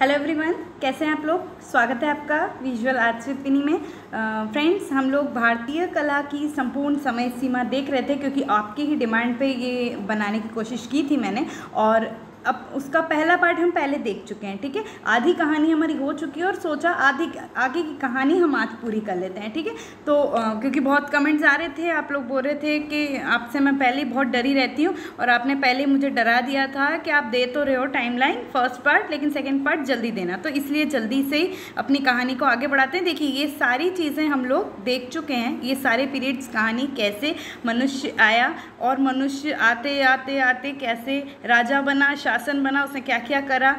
Hello everyone कैसे हैं आप लोग? स्वागत है आपका विजुअल आर्ट्स विद पिनी में। फ्रेंड्स हम लोग भारतीय कला की संपूर्ण समय सीमा देख रहे थे क्योंकि आपकी ही डिमांड पे ये बनाने की कोशिश की थी मैंने। और अब उसका पहला पार्ट हम पहले देख चुके हैं ठीक है? आधी कहानी हमारी हो चुकी है और सोचा आधी आगे की कहानी हम आज पूरी कर लेते हैं ठीक है? तो आ, क्योंकि बहुत कमेंट्स आ रहे थे आप लोग बोल रहे थे कि आपसे मैं पहले बहुत डरी रहती हूँ और आपने पहले मुझे डरा दिया था कि आप दे तो रहे हो टाइमलाइन फ़र्स्ट पार्ट लेकिन सेकेंड पार्ट जल्दी देना। तो इसलिए जल्दी से ही अपनी कहानी को आगे बढ़ाते हैं। देखिए ये सारी चीज़ें हम लोग देख चुके हैं ये सारे पीरियड्स कहानी कैसे मनुष्य आया और मनुष्य आते आते आते कैसे राजा बना शासन बना उसने क्या क्या करा आ,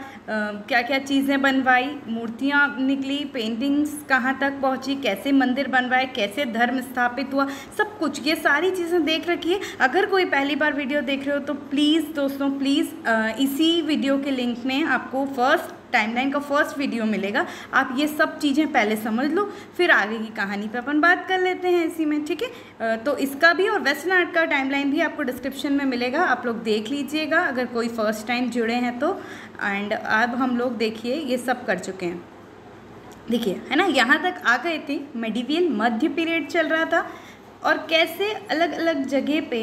क्या क्या चीज़ें बनवाई मूर्तियाँ निकली पेंटिंग्स कहाँ तक पहुँची कैसे मंदिर बनवाए कैसे धर्म स्थापित हुआ सब कुछ ये सारी चीज़ें देख रखिए अगर कोई पहली बार वीडियो देख रहे हो तो प्लीज़ दोस्तों प्लीज़ इसी वीडियो के लिंक में आपको फ़र्स्ट टाइमलाइन का फ़र्स्ट वीडियो मिलेगा। आप ये सब चीज़ें पहले समझ लो, फिर आगे की कहानी पे अपन बात कर लेते हैं इसी में, ठीक है? तो इसका भी और वेस्टर्न आर्ट का टाइमलाइन भी आपको डिस्क्रिप्शन में मिलेगा। आप लोग देख लीजिएगा, अगर कोई फ़र्स्ट टाइम जुड़े हैं तो। एंड अब हम लोग देखिए, ये सब कर चुके हैं। देखिए, है ना? यहाँ तक आ गए थे। मेडिवियल मध्य पीरियड चल रहा था। और कैसे अलग अलग जगह पे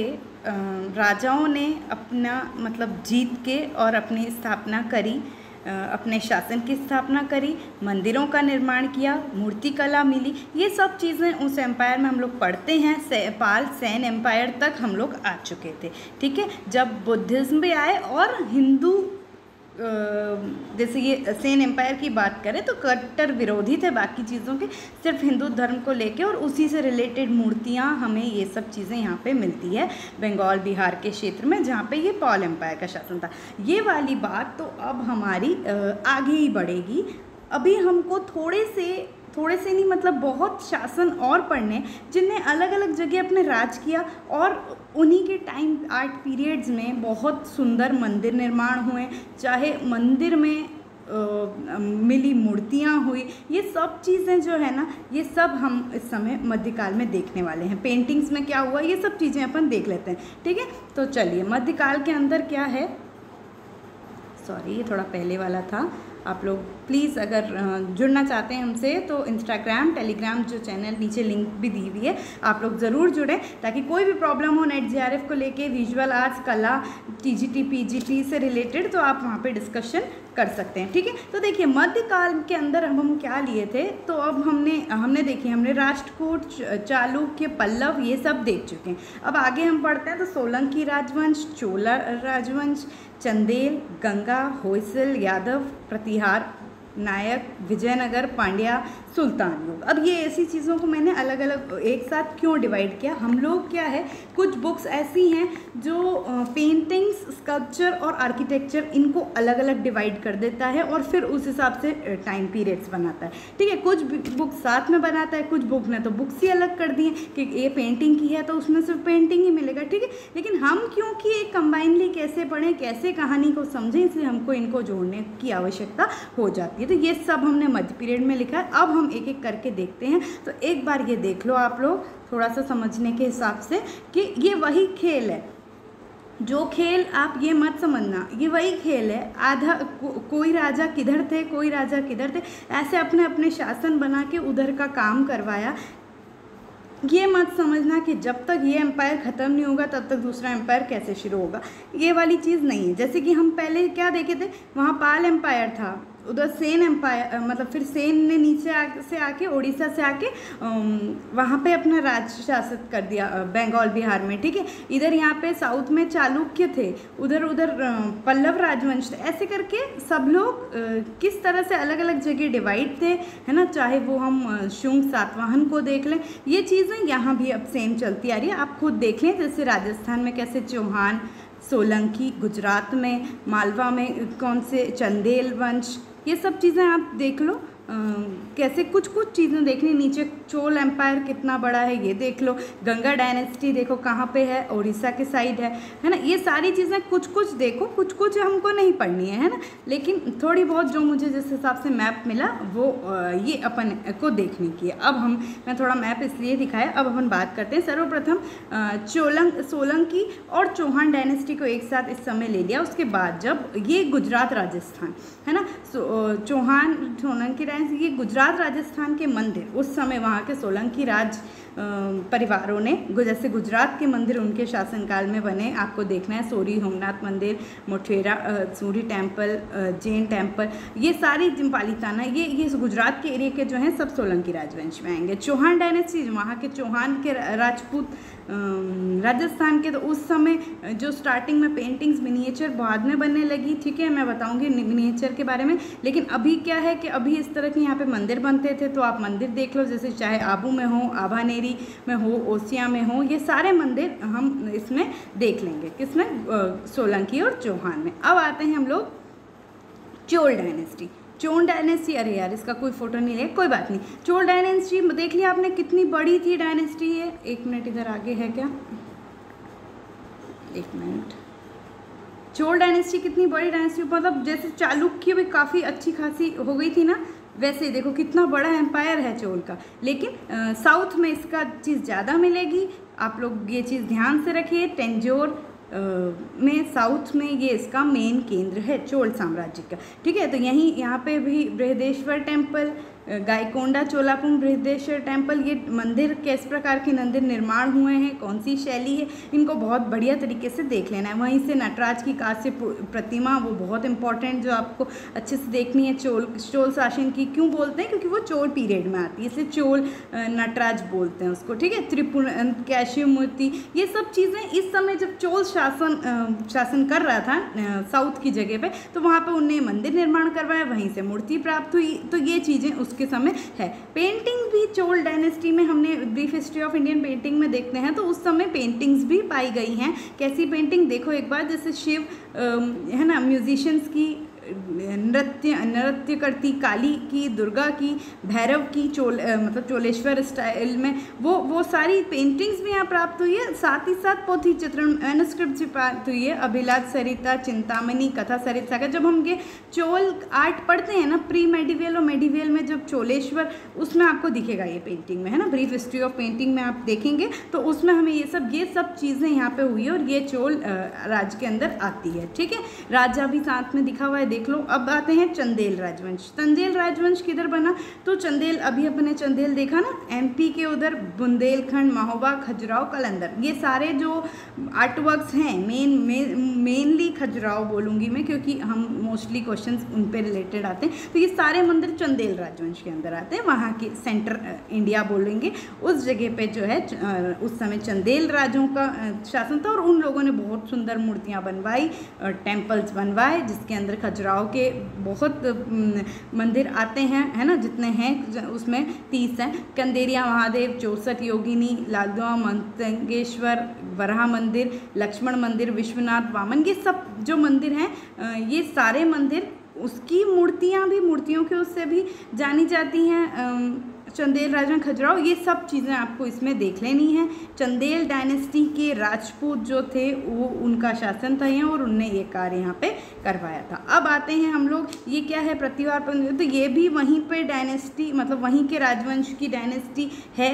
राजाओं ने अपना मतलब जीत के और अपनी स्थापना करी। अपने शासन की स्थापना करी मंदिरों का निर्माण किया मूर्ति कला मिली। ये सब चीज़ें उस एम्पायर में हम लोग पढ़ते हैं से, पाल सैन एम्पायर तक हम लोग आ चुके थे। ठीक है? जब बुद्धिज़्म भी आए और हिंदू जैसे ये सेन एम्पायर की बात करें तो कट्टर विरोधी थे बाकी चीज़ों के, सिर्फ़ हिंदू धर्म को लेके, और उसी से रिलेटेड मूर्तियाँ हमें ये सब चीज़ें यहाँ पे मिलती है, बंगाल, बिहार के क्षेत्र में, जहाँ पे ये पॉल एम्पायर का शासन था। ये वाली बात तो अब हमारी आगे ही बढ़ेगी। अभी हमको थोड़े से थोड़े से नहीं मतलब बहुत शासन और पढ़ने, जिनने अलग अलग जगह अपने राज किया, और उन्हीं के टाइम आर्ट पीरियड्स में बहुत सुंदर मंदिर निर्माण हुए चाहे मंदिर में आ, मिली मूर्तियाँ हुई ये सब चीज़ें जो है ना ये सब हम इस समय मध्यकाल में देखने वाले हैं। पेंटिंग्स में क्या हुआ ये सब चीज़ें अपन देख लेते हैं ठीक है? तो चलिए मध्यकाल के अंदर क्या है? सॉरी ये थोड़ा पहले वाला था। आप लोग प्लीज़ अगर जुड़ना चाहते हैं हमसे तो इंस्टाग्राम टेलीग्राम जो चैनल नीचे लिंक भी दी हुई है, आप लोग ज़रूर जुड़ें, ताकि कोई भी प्रॉब्लम हो नेट जे को लेके विजुअल आर्ट्स कला टीजीटी पीजीटी से रिलेटेड तो आप वहाँ पे डिस्कशन कर सकते हैं, ठीक है? तो देखिए, मध्यकाल के अंदर अब हम क्या लिए थे? तो अब हमने हमने देखिए हमने राष्ट्रकूट चालुक्य, पल्लव, ये सब देख चुके हैं। अब आगे हम पढ़ते हैं तो सोलंकी राजवंश, चोला राजवंश चंदेल गंगा होयसल यादव प्रतिहार नायक, विजयनगर, पांड्या, सुल्तान लोग। अब ये ऐसी चीज़ों को मैंने अलग अलग एक साथ क्यों डिवाइड किया? हम लोग क्या है, कुछ बुक्स ऐसी हैं जो पेंटिंग्स स्कल्पचर और आर्किटेक्चर इनको अलग अलग डिवाइड कर देता है और फिर उस हिसाब से टाइम पीरियड्स बनाता है। ठीक है, कुछ बुक साथ में बनाता है, कुछ बुक ने तो बुक्स ही अलग कर दी हैं कि ये पेंटिंग की है तो उसमें सिर्फ़ पेंटिंग ही मिलेगा, ठीक है? लेकिन हम क्योंकि एक कंबाइनली कैसे पढ़ें, कैसे कहानी को समझें, इसलिए हमको इनको जोड़ने की आवश्यकता हो जाती है। तो ये सब हमने मध्य पीरियड में लिखा है। अब हम एक एक करके देखते हैं। तो एक बार ये देख लो आप लोग थोड़ा सा समझने के हिसाब से कि ये वही खेल है। जो खेल आप ये मत समझना ये वही खेल है। आधा को, कोई राजा किधर थे कोई राजा किधर थे ऐसे अपने अपने शासन बना के उधर का काम करवाया। ये मत समझना कि जब तक ये एम्पायर ख़त्म नहीं होगा तब तक दूसरा एम्पायर कैसे शुरू होगा। ये वाली चीज़ नहीं है। जैसे कि हम पहले क्या देखे थे? वहाँ पाल एम्पायर था। उधर सेन एम्पायर मतलब फिर सेन ने नीचे आ, से आके उड़ीसा से आके वहाँ पे अपना राज शासित कर दिया बंगाल बिहार में ठीक है? इधर यहाँ पे साउथ में चालुक्य थे उधर उधर पल्लव राजवंश थे ऐसे करके सब लोग किस तरह से अलग अलग जगह डिवाइड थे है ना? चाहे वो हम शुंग सातवाहन को देख लें ये चीज़ें यहाँ भी अब सेम चलती आ रही है। आप खुद देख जैसे राजस्थान में कैसे चौहान सोलंकी, गुजरात में, मालवा में, कौन से चंदेल वंश, ये सब चीज़ें आप देख लो। कैसे कुछ कुछ चीज़ें देखनी नीचे चोल एम्पायर कितना बड़ा है, ये देख लो। गंगा डायनेस्टी देखो कहाँ पे है उड़ीसा के साइड है है ना? ये सारी चीज़ें कुछ कुछ देखो कुछ कुछ हमको नहीं पढ़नी है है ना? लेकिन थोड़ी बहुत जो मुझे जिस हिसाब से मैप मिला, वो ये अपन को देखने की है। अब हम, मैं थोड़ा मैप इसलिए दिखाया, अब अपन बात करते हैं। सर्वप्रथम चोलंग, सोलंकी और चौहान डायनेस्टी को एक साथ इस समय ले लिया। उसके बाद जब ये गुजरात, राजस्थान, है ना? चौहान सोलंग सोलंकी डायनेस्टी ये गुजरात राजस्थान के मंदिर, उस समय वहाँ के सोलंकी राज परिवारों ने जैसे गुजरात के मंदिर उनके शासनकाल में बने, आपको देखना है सोरी होमनाथ मंदिर मोठेरा सूरी टेंपल जैन टेंपल ये सारी पालिताना ये ये गुजरात के एरिया के जो हैं, सब सोलंकी राजवंश में आएँगे। चौहान डायनेस्टी, वहाँ के चौहान के राजपूत राजस्थान के तो उस समय जो स्टार्टिंग में पेंटिंग्स मिनिएचर बाद में बनने लगी, ठीक है, मैं बताऊँगी मिनिएचर के बारे में, लेकिन अभी क्या है कि अभी इस तरह के यहाँ पे मंदिर बनते थे तो आप मंदिर देख लो, जैसे चाहे आबू में हो आभानेरी में हो, ओसिया में हो, ये सारे मंदिर हम इसमें देख लेंगे, किसमें? सोलंकी और चौहान में। अब आते हैं हम लोग चोल डायनेस्टी चोल डायनेस्टी, अरे यार, इसका कोई फ़ोटो नहीं ले कोई बात नहीं। चोल डायनेस्टी, देख लिया आपने, कितनी बड़ी थी डायनेस्टी ये। एक मिनट, इधर आगे है क्या? एक मिनट। चोल डायनेस्टी कितनी बड़ी डायनेस्टी मतलब जैसे चालुक्य भी काफ़ी अच्छी खासी हो गई थी ना, वैसे देखो कितना बड़ा एम्पायर है चोल का। लेकिन साउथ में इसका चीज़ ज़्यादा मिलेगी। आप लोग ये चीज़ ध्यान से रखिए, टेंजोर में साउथ में ये इसका मेन केंद्र है चोल साम्राज्य का। ठीक है तो यहीं यहाँ पे भी बृहदेश्वर टेंपल गायकोंडा चोलापुंग बृहदेश्वर टेंपल ये मंदिर किस प्रकार के मंदिर निर्माण हुए हैं कौन सी शैली है, इनको बहुत बढ़िया तरीके से देख लेना है। वहीं से नटराज की कांस्य प्रतिमा, वो बहुत इंपॉर्टेंट जो आपको अच्छे से देखनी है, चोल चोल शासन की क्यों बोलते हैं? क्योंकि वो चोल पीरियड में आती है, इसलिए चोल नटराज बोलते हैं उसको, ठीक है? त्रिपुर कैशिव मूर्ति, ये सब चीज़ें इस समय जब चोल शासन शासन कर रहा था साउथ की जगह पे तो वहाँ पे उनने मंदिर निर्माण करवाया, वहीं से मूर्ति प्राप्त हुई तो ये चीज़ें उस उसके समय है। पेंटिंग भी चोल डायनेस्टी में हमने brief history of Indian painting में देखते हैं तो उस समय पेंटिंग्स भी पाई गई हैं। कैसी पेंटिंग देखो एक बार जैसे शिव है ना म्यूजिशियंस की नृत्य नृत्य करती काली की, दुर्गा की, भैरव की, चोल मतलब चोलेश्वर स्टाइल में, वो वो सारी पेंटिंग्स भी यहाँ प्राप्त हुई है। साथ ही साथ पोथी चित्रण मैनुस्क्रिप्ट भी प्राप्त हुई है। अभिलाष सरिता, चिंतामणि, कथा सरिता का। जब हम ये चोल आर्ट पढ़ते हैं ना प्री मेडिवियल और मेडिवियल में जब चोलेश्वर, उसमें आपको दिखेगा ये पेंटिंग में, है ना? ब्रीफ हिस्ट्री ऑफ़ पेंटिंग में आप देखेंगे तो उसमें हमें ये सब ये सब चीज़ें यहाँ पर हुई है और ये चोल राज के अंदर आती है, ठीक है? राजा भी साथ में दिखा हुआ है लो। अब आते हैं चंदेल राजवंश। चंदेल राजवंश किधर बना? तो चंदेल, अभी अपने चंदेल देखा ना? एमपी के उधर, बुंदेलखंड, महोबा, खजुराहो, कलंदर। ये सारे जो आर्ट वर्क्स हैं मेन मेनली खजुराहो बोलूँगी मैं, क्योंकि हम मोस्टली क्वेश्चन उन पर रिलेटेड आते हैं। तो ये सारे मंदिर चंदेल राजवंश के अंदर आते हैं। वहाँ के सेंटर इंडिया बोलेंगे। उस जगह पे जो है उस समय चंदेल राजों का शासन था और उन लोगों ने बहुत सुंदर मूर्तियाँ बनवाई टेम्पल्स बनवाए, जिसके अंदर खजुराहो खजुराहो के बहुत मंदिर आते हैं, है ना, जितने हैं उसमें तीस हैं। कंदेरिया, महादेव, चौसठ, योगिनी, लालदुआ, मंतंगेश्वर, वराह मंदिर, लक्ष्मण मंदिर, विश्वनाथ, वामन, ये सब जो मंदिर हैं ये सारे मंदिर, उसकी मूर्तियाँ भी, मूर्तियों के उससे भी जानी जाती हैं चंदेल राजा खजुराहो, ये सब चीज़ें आपको इसमें देख लेनी है। चंदेल डायनेस्टी के राजपूत जो थे, वो उनका शासन था यहाँ और उनने ये कार्य यहाँ पे करवाया था। अब आते हैं हम लोग, ये क्या है प्रतिवार तो ये भी वहीं पे डायनेस्टी मतलब वहीं के राजवंश की डायनेस्टी है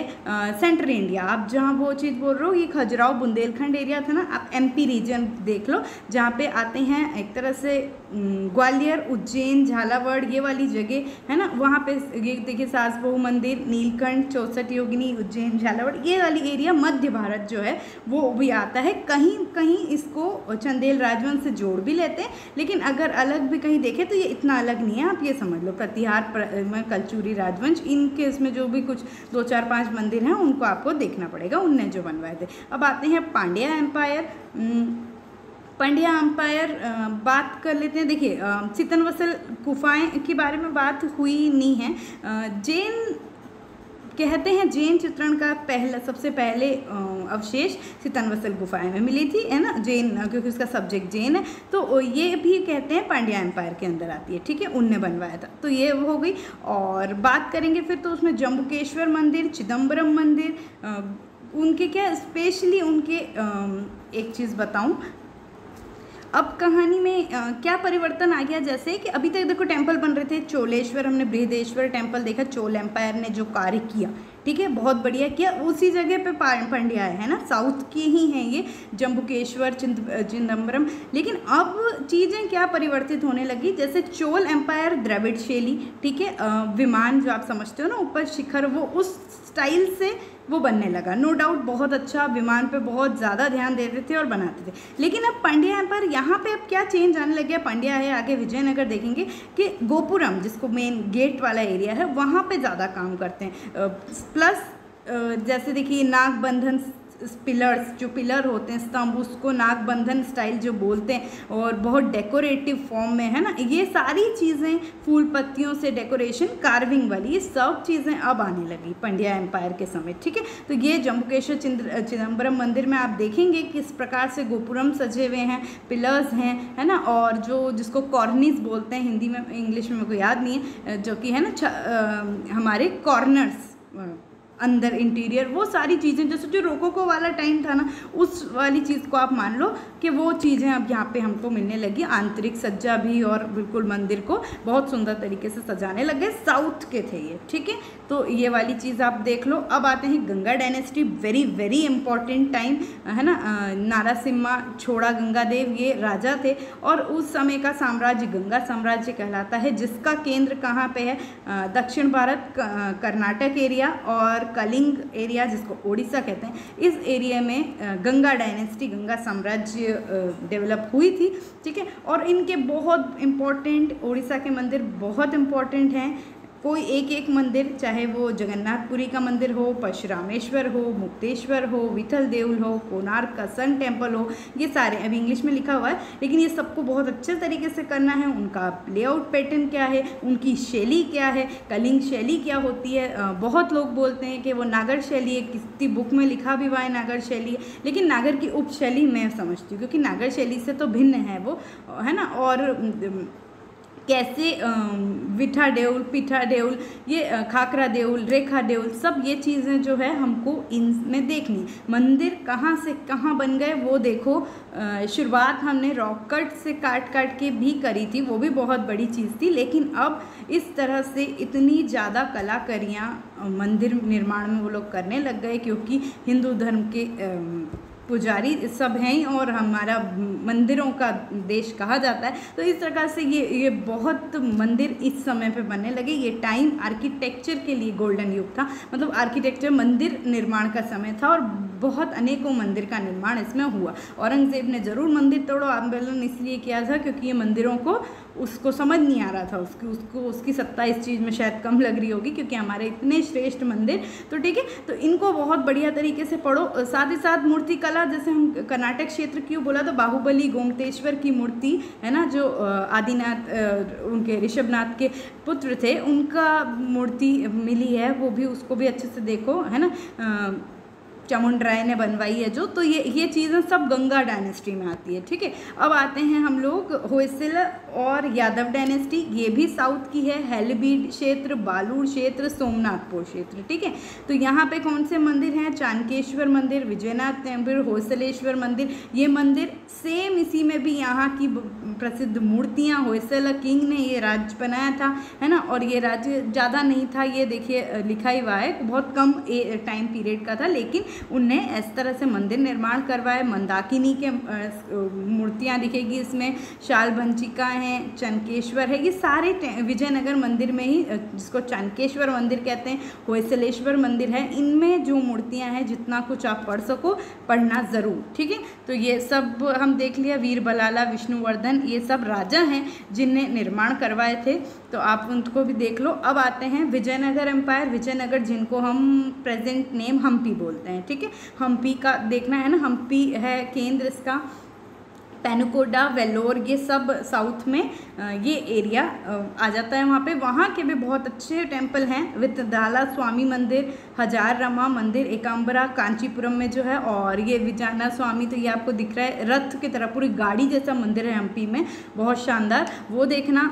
सेंट्रल इंडिया। आप जहाँ वो चीज़ बोल रहे हो, ये खजुराहो बुंदेलखंड एरिया था ना? आप एमपी रीजन देख लो, जहाँ पे आते हैं एक तरह से ग्वालियर, उज्जैन, झालावाड़, ये वाली जगह, है ना? वहाँ पे ये देखिए सास बहु मंदिर, नीलकंठ, चौसठ योगिनी, उज्जैन, झालावाड़, ये वाली एरिया मध्य भारत जो है, वो भी आता है। कहीं कहीं इसको चंदेल राजवंश से जोड़ भी लेते हैं, लेकिन अगर अलग भी कहीं देखें तो ये इतना अलग नहीं है। आप ये समझ लो, प्रतिहार में, कलचूरी राजवंश, इनके इसमें जो भी कुछ दो चार पाँच मंदिर हैं, उनको आपको देखना पड़ेगा, उनने जो बनवाए थे। अब आते हैं पांड्या एम्पायर पंड्या अम्पायर बात कर लेते हैं। देखिए चितन वसल गुफाएँ के बारे में बात हुई नहीं है। जैन कहते हैं जैन चित्रण का पहला, सबसे पहले अवशेष सितनवसल गुफाएँ में मिली थी, है ना? जैन क्योंकि उसका सब्जेक्ट जैन है। तो ये भी कहते हैं पांड्या एम्पायर के अंदर आती है, ठीक है? उनने बनवाया था। तो ये हो गई। और बात करेंगे फिर तो उसमें जम्बुकेश्वर मंदिर चिदम्बरम मंदिर उनके क्या स्पेशली उनके एक चीज़ बताऊँ। अब कहानी में आ, क्या परिवर्तन आ गया? जैसे कि अभी तक देखो टेंपल बन रहे थे चोलेश्वर हमने बृहदेश्वर टेंपल देखा चोल एम्पायर ने जो कार्य किया ठीक है? बहुत बढ़िया किया। उसी जगह पे पंड्या है ना? साउथ के ही हैं ये जम्बुकेश्वर चिंद चिदम्बरम लेकिन अब चीज़ें क्या परिवर्तित होने लगी? जैसे चोल एम्पायर द्रविड़ शैली ठीक है? विमान जो आप समझते हो ना ऊपर शिखर वो उस स्टाइल से वो बनने लगा। नो डाउट बहुत अच्छा विमान पे बहुत ज़्यादा ध्यान देते थे और बनाते थे। लेकिन अब पंड्या पर यहाँ पे अब क्या चेंज आने लग गया? पंड्या है, आगे विजयनगर देखेंगे कि गोपुरम, जिसको मेन गेट वाला एरिया है, वहाँ पर ज़्यादा काम करते हैं। प्लस जैसे देखिए नागबंधन पिलर्स, जो पिलर होते हैं, स्तंभ, उसको नाग बंधन स्टाइल जो बोलते हैं, और बहुत डेकोरेटिव फॉर्म में, है ना? ये सारी चीज़ें, फूल पत्तियों से डेकोरेशन कार्विंग वाली, ये सब चीज़ें अब आने लगी पंड्या एम्पायर के समय, ठीक है? तो ये जम्बुकेश्वर चिदम्बरम मंदिर में आप देखेंगे किस प्रकार से गोपुरम सजे हुए हैं, पिलर्स हैं, है ना? और जो, जिसको कॉर्निस बोलते हैं, हिंदी में, इंग्लिश में मेरे को याद नहीं है जो कि, है ना हमारे कॉर्नर्स अंदर इंटीरियर वो सारी चीज़ें, जैसे जो रोकोको वाला टाइम था ना, उस वाली चीज़ को आप मान लो कि वो चीज़ें अब यहाँ पे हमको मिलने लगी। आंतरिक सज्जा भी और बिल्कुल मंदिर को बहुत सुंदर तरीके से सजाने लगे साउथ के थे ये, ठीक है? तो ये वाली चीज़ आप देख लो। अब आते हैं Ganga dynasty very very important time है ना? नारासिम्हा, छोड़ा गंगादेव, ये राजा थे। और उस समय का साम्राज्य गंगा साम्राज्य कहलाता है, जिसका केंद्र कहाँ पे है? दक्षिण भारत कर्नाटक एरिया और कलिंग एरिया जिसको ओडिशा कहते हैं, इस एरिया में गंगा डायनेस्टी, गंगा साम्राज्य डेवलप हुई थी, ठीक है? और इनके बहुत इम्पोर्टेंट ओडिशा के मंदिर बहुत इम्पोर्टेंट हैं। कोई एक एक मंदिर, चाहे वो जगन्नाथपुरी का मंदिर हो, परशुरामेश्वर हो, मुक्तेश्वर हो विथल देउल हो कोनार्क का सन टेंपल हो, ये सारे अभी इंग्लिश में लिखा हुआ है, लेकिन ये सबको बहुत अच्छे तरीके से करना है। उनका लेआउट पैटर्न क्या है, उनकी शैली क्या है, कलिंग शैली क्या होती है बहुत लोग बोलते हैं कि वो नागर शैली है, किसी बुक में लिखा भी हुआ है नागर शैली है, लेकिन नागर की उप मैं समझती हूँ, क्योंकि नागर शैली से तो भिन्न है वो, है ना? और कैसे विठा देउल, पिठा देउल, ये खाकरा देउल, रेखा देउल, सब ये चीज़ें जो है हमको इनमें देखनी। मंदिर कहाँ से कहाँ बन गए वो देखो। शुरुआत हमने रॉक कट से काट काट के भी करी थी, वो भी बहुत बड़ी चीज़ थी, लेकिन अब इस तरह से इतनी ज़्यादा कलाकारियाँ मंदिर निर्माण में वो लोग करने लग गए, क्योंकि हिंदू धर्म के पुजारी सब हैं और हमारा मंदिरों का देश कहा जाता है। तो इस प्रकार से ये ये बहुत मंदिर इस समय पे बनने लगे। ये टाइम आर्किटेक्चर के लिए गोल्डन युग था। मतलब आर्किटेक्चर मंदिर निर्माण का समय था और बहुत अनेकों मंदिर का निर्माण इसमें हुआ। औरंगज़ेब ने ज़रूर मंदिर तोड़ो। आंदोलन इसलिए किया था क्योंकि ये मंदिरों को उसको समझ नहीं आ रहा था उसकी, उसको, उसकी सत्ता इस चीज़ में शायद कम लग रही होगी क्योंकि हमारे इतने श्रेष्ठ मंदिर तो ठीक है तो इनको बहुत बढ़िया तरीके से पढ़ो। साथ ही साथ मूर्ति कला, जैसे हम कर्नाटक क्षेत्र की बोला तो बाहुबली गोमतेश्वर की मूर्ति, है ना, जो आदिनाथ उनके ऋषभनाथ के पुत्र थे, उनका मूर्ति मिली है, वो भी उसको भी अच्छे से देखो, है ना। चामुंड राय ने बनवाई है जो तो ये ये चीज़ें सब गंगा डायनेस्टी में आती है, ठीक है? अब आते हैं हम लोग होयसिल और यादव डायनेस्टी ये भी साउथ की है, हेलबीड क्षेत्र, बालूर क्षेत्र, सोमनाथपुर क्षेत्र, ठीक है? तो यहाँ पे कौन से मंदिर हैं? चानकेश्वर मंदिर, विजयनाथ मंदिर होयसलेश्वर मंदिर, ये मंदिर सेम इसी में भी यहाँ की प्रसिद्ध मूर्तियाँ, होयसल किंग ने ये राज्य बनाया था, है ना? और ये राज्य ज़्यादा नहीं था, ये देखिए, लिखा ही हुआ है, बहुत कम टाइम पीरियड का था, लेकिन उनने इस तरह से मंदिर निर्माण करवाए। मंदाकिनी के मूर्तियाँ दिखेगी इसमें। शाल भंचिका हैं, चनकेश्वर है। ये सारे विजयनगर मंदिर में ही जिसको चनकेश्वर मंदिर कहते हैं होयसलेश्वर मंदिर है। इनमें जो मूर्तियाँ हैं, जितना कुछ आप पढ़ सको, पढ़ना ज़रूर, ठीक है? तो ये सब हम देख लिया, वीर बलाला, विष्णुवर्धन, ये सब राजा हैं जिनने निर्माण करवाए थे। तो आप उनको भी देख लो। अब आते हैं विजयनगर एम्पायर। विजयनगर जिनको हम, प्रेजेंट नेम हम्पी बोलते हैं ठीक है? हम्पी का देखना है ना हम्पी है केंद्र इसका। पेनकोडा वेलोर ये सब साउथ में ये एरिया आ जाता है वहाँ पे। वहाँ के भी बहुत अच्छे टेंपल हैं दाला स्वामी मंदिर हज़ार रमा मंदिर एकाम्बरा कांचीपुरम में जो है, और ये विजाना स्वामी तो ये आपको दिख रहा है, रथ की तरह पूरी गाड़ी जैसा मंदिर है हम्पी में, बहुत शानदार। वो देखना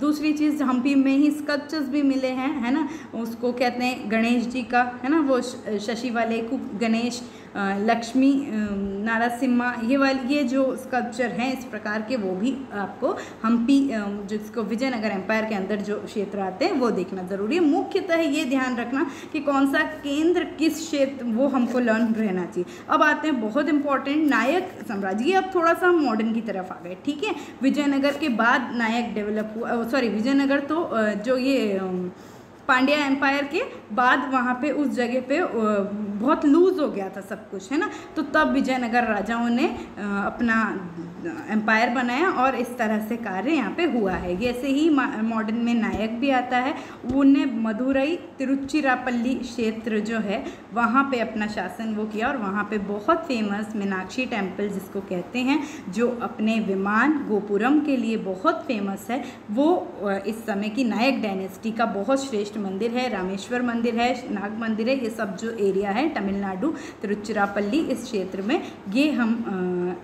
दूसरी चीज़ हम्पी में ही स्कल्पचर्स भी मिले हैं, है ना? उसको कहते हैं गणेश जी का, है ना? वो शशि वाले गणेश लक्ष्मी नारासिम्हा, ये वाले, ये जो स्कल्पचर हैं इस प्रकार के, वो भी आपको हम्पी जिसको विजयनगर एम्पायर के अंदर जो क्षेत्र आते हैं, वो देखना ज़रूरी है। मुख्यतः ये ध्यान रखना कि कौन सा केंद्र किस क्षेत्र, वो हमको लर्न रहना चाहिए। अब आते हैं, बहुत इंपॉर्टेंट नायक साम्राज्य। ये अब थोड़ा सा मॉडर्न की तरफ़ आ गए, ठीक है? विजयनगर के बाद नायक डेवलप हुआ सॉरी विजयनगर तो जो ये पांड्या एम्पायर के बाद वहाँ पे उस जगह पे बहुत लूज़ हो गया था सब कुछ, है ना? तो तब विजयनगर राजाओं ने अपना एम्पायर बनाया और इस तरह से कार्य यहाँ पे हुआ है। ऐसे ही मॉडर्न में नायक भी आता है। उन्हें मदुरई, तिरुचिरापल्ली क्षेत्र जो है, वहाँ पे अपना शासन वो किया और वहाँ पे बहुत फ़ेमस मीनाक्षी टेंपल जिसको कहते हैं, जो अपने विमान गोपुरम के लिए बहुत फ़ेमस है। वो इस समय की नायक डायनेस्टी का बहुत श्रेष्ठ मंदिर है, रामेश्वर मंदिर है, नाग मंदिर है, ये सब जो एरिया है तमिलनाडु, तिरुचिरापल्ली, इस क्षेत्र में ये हम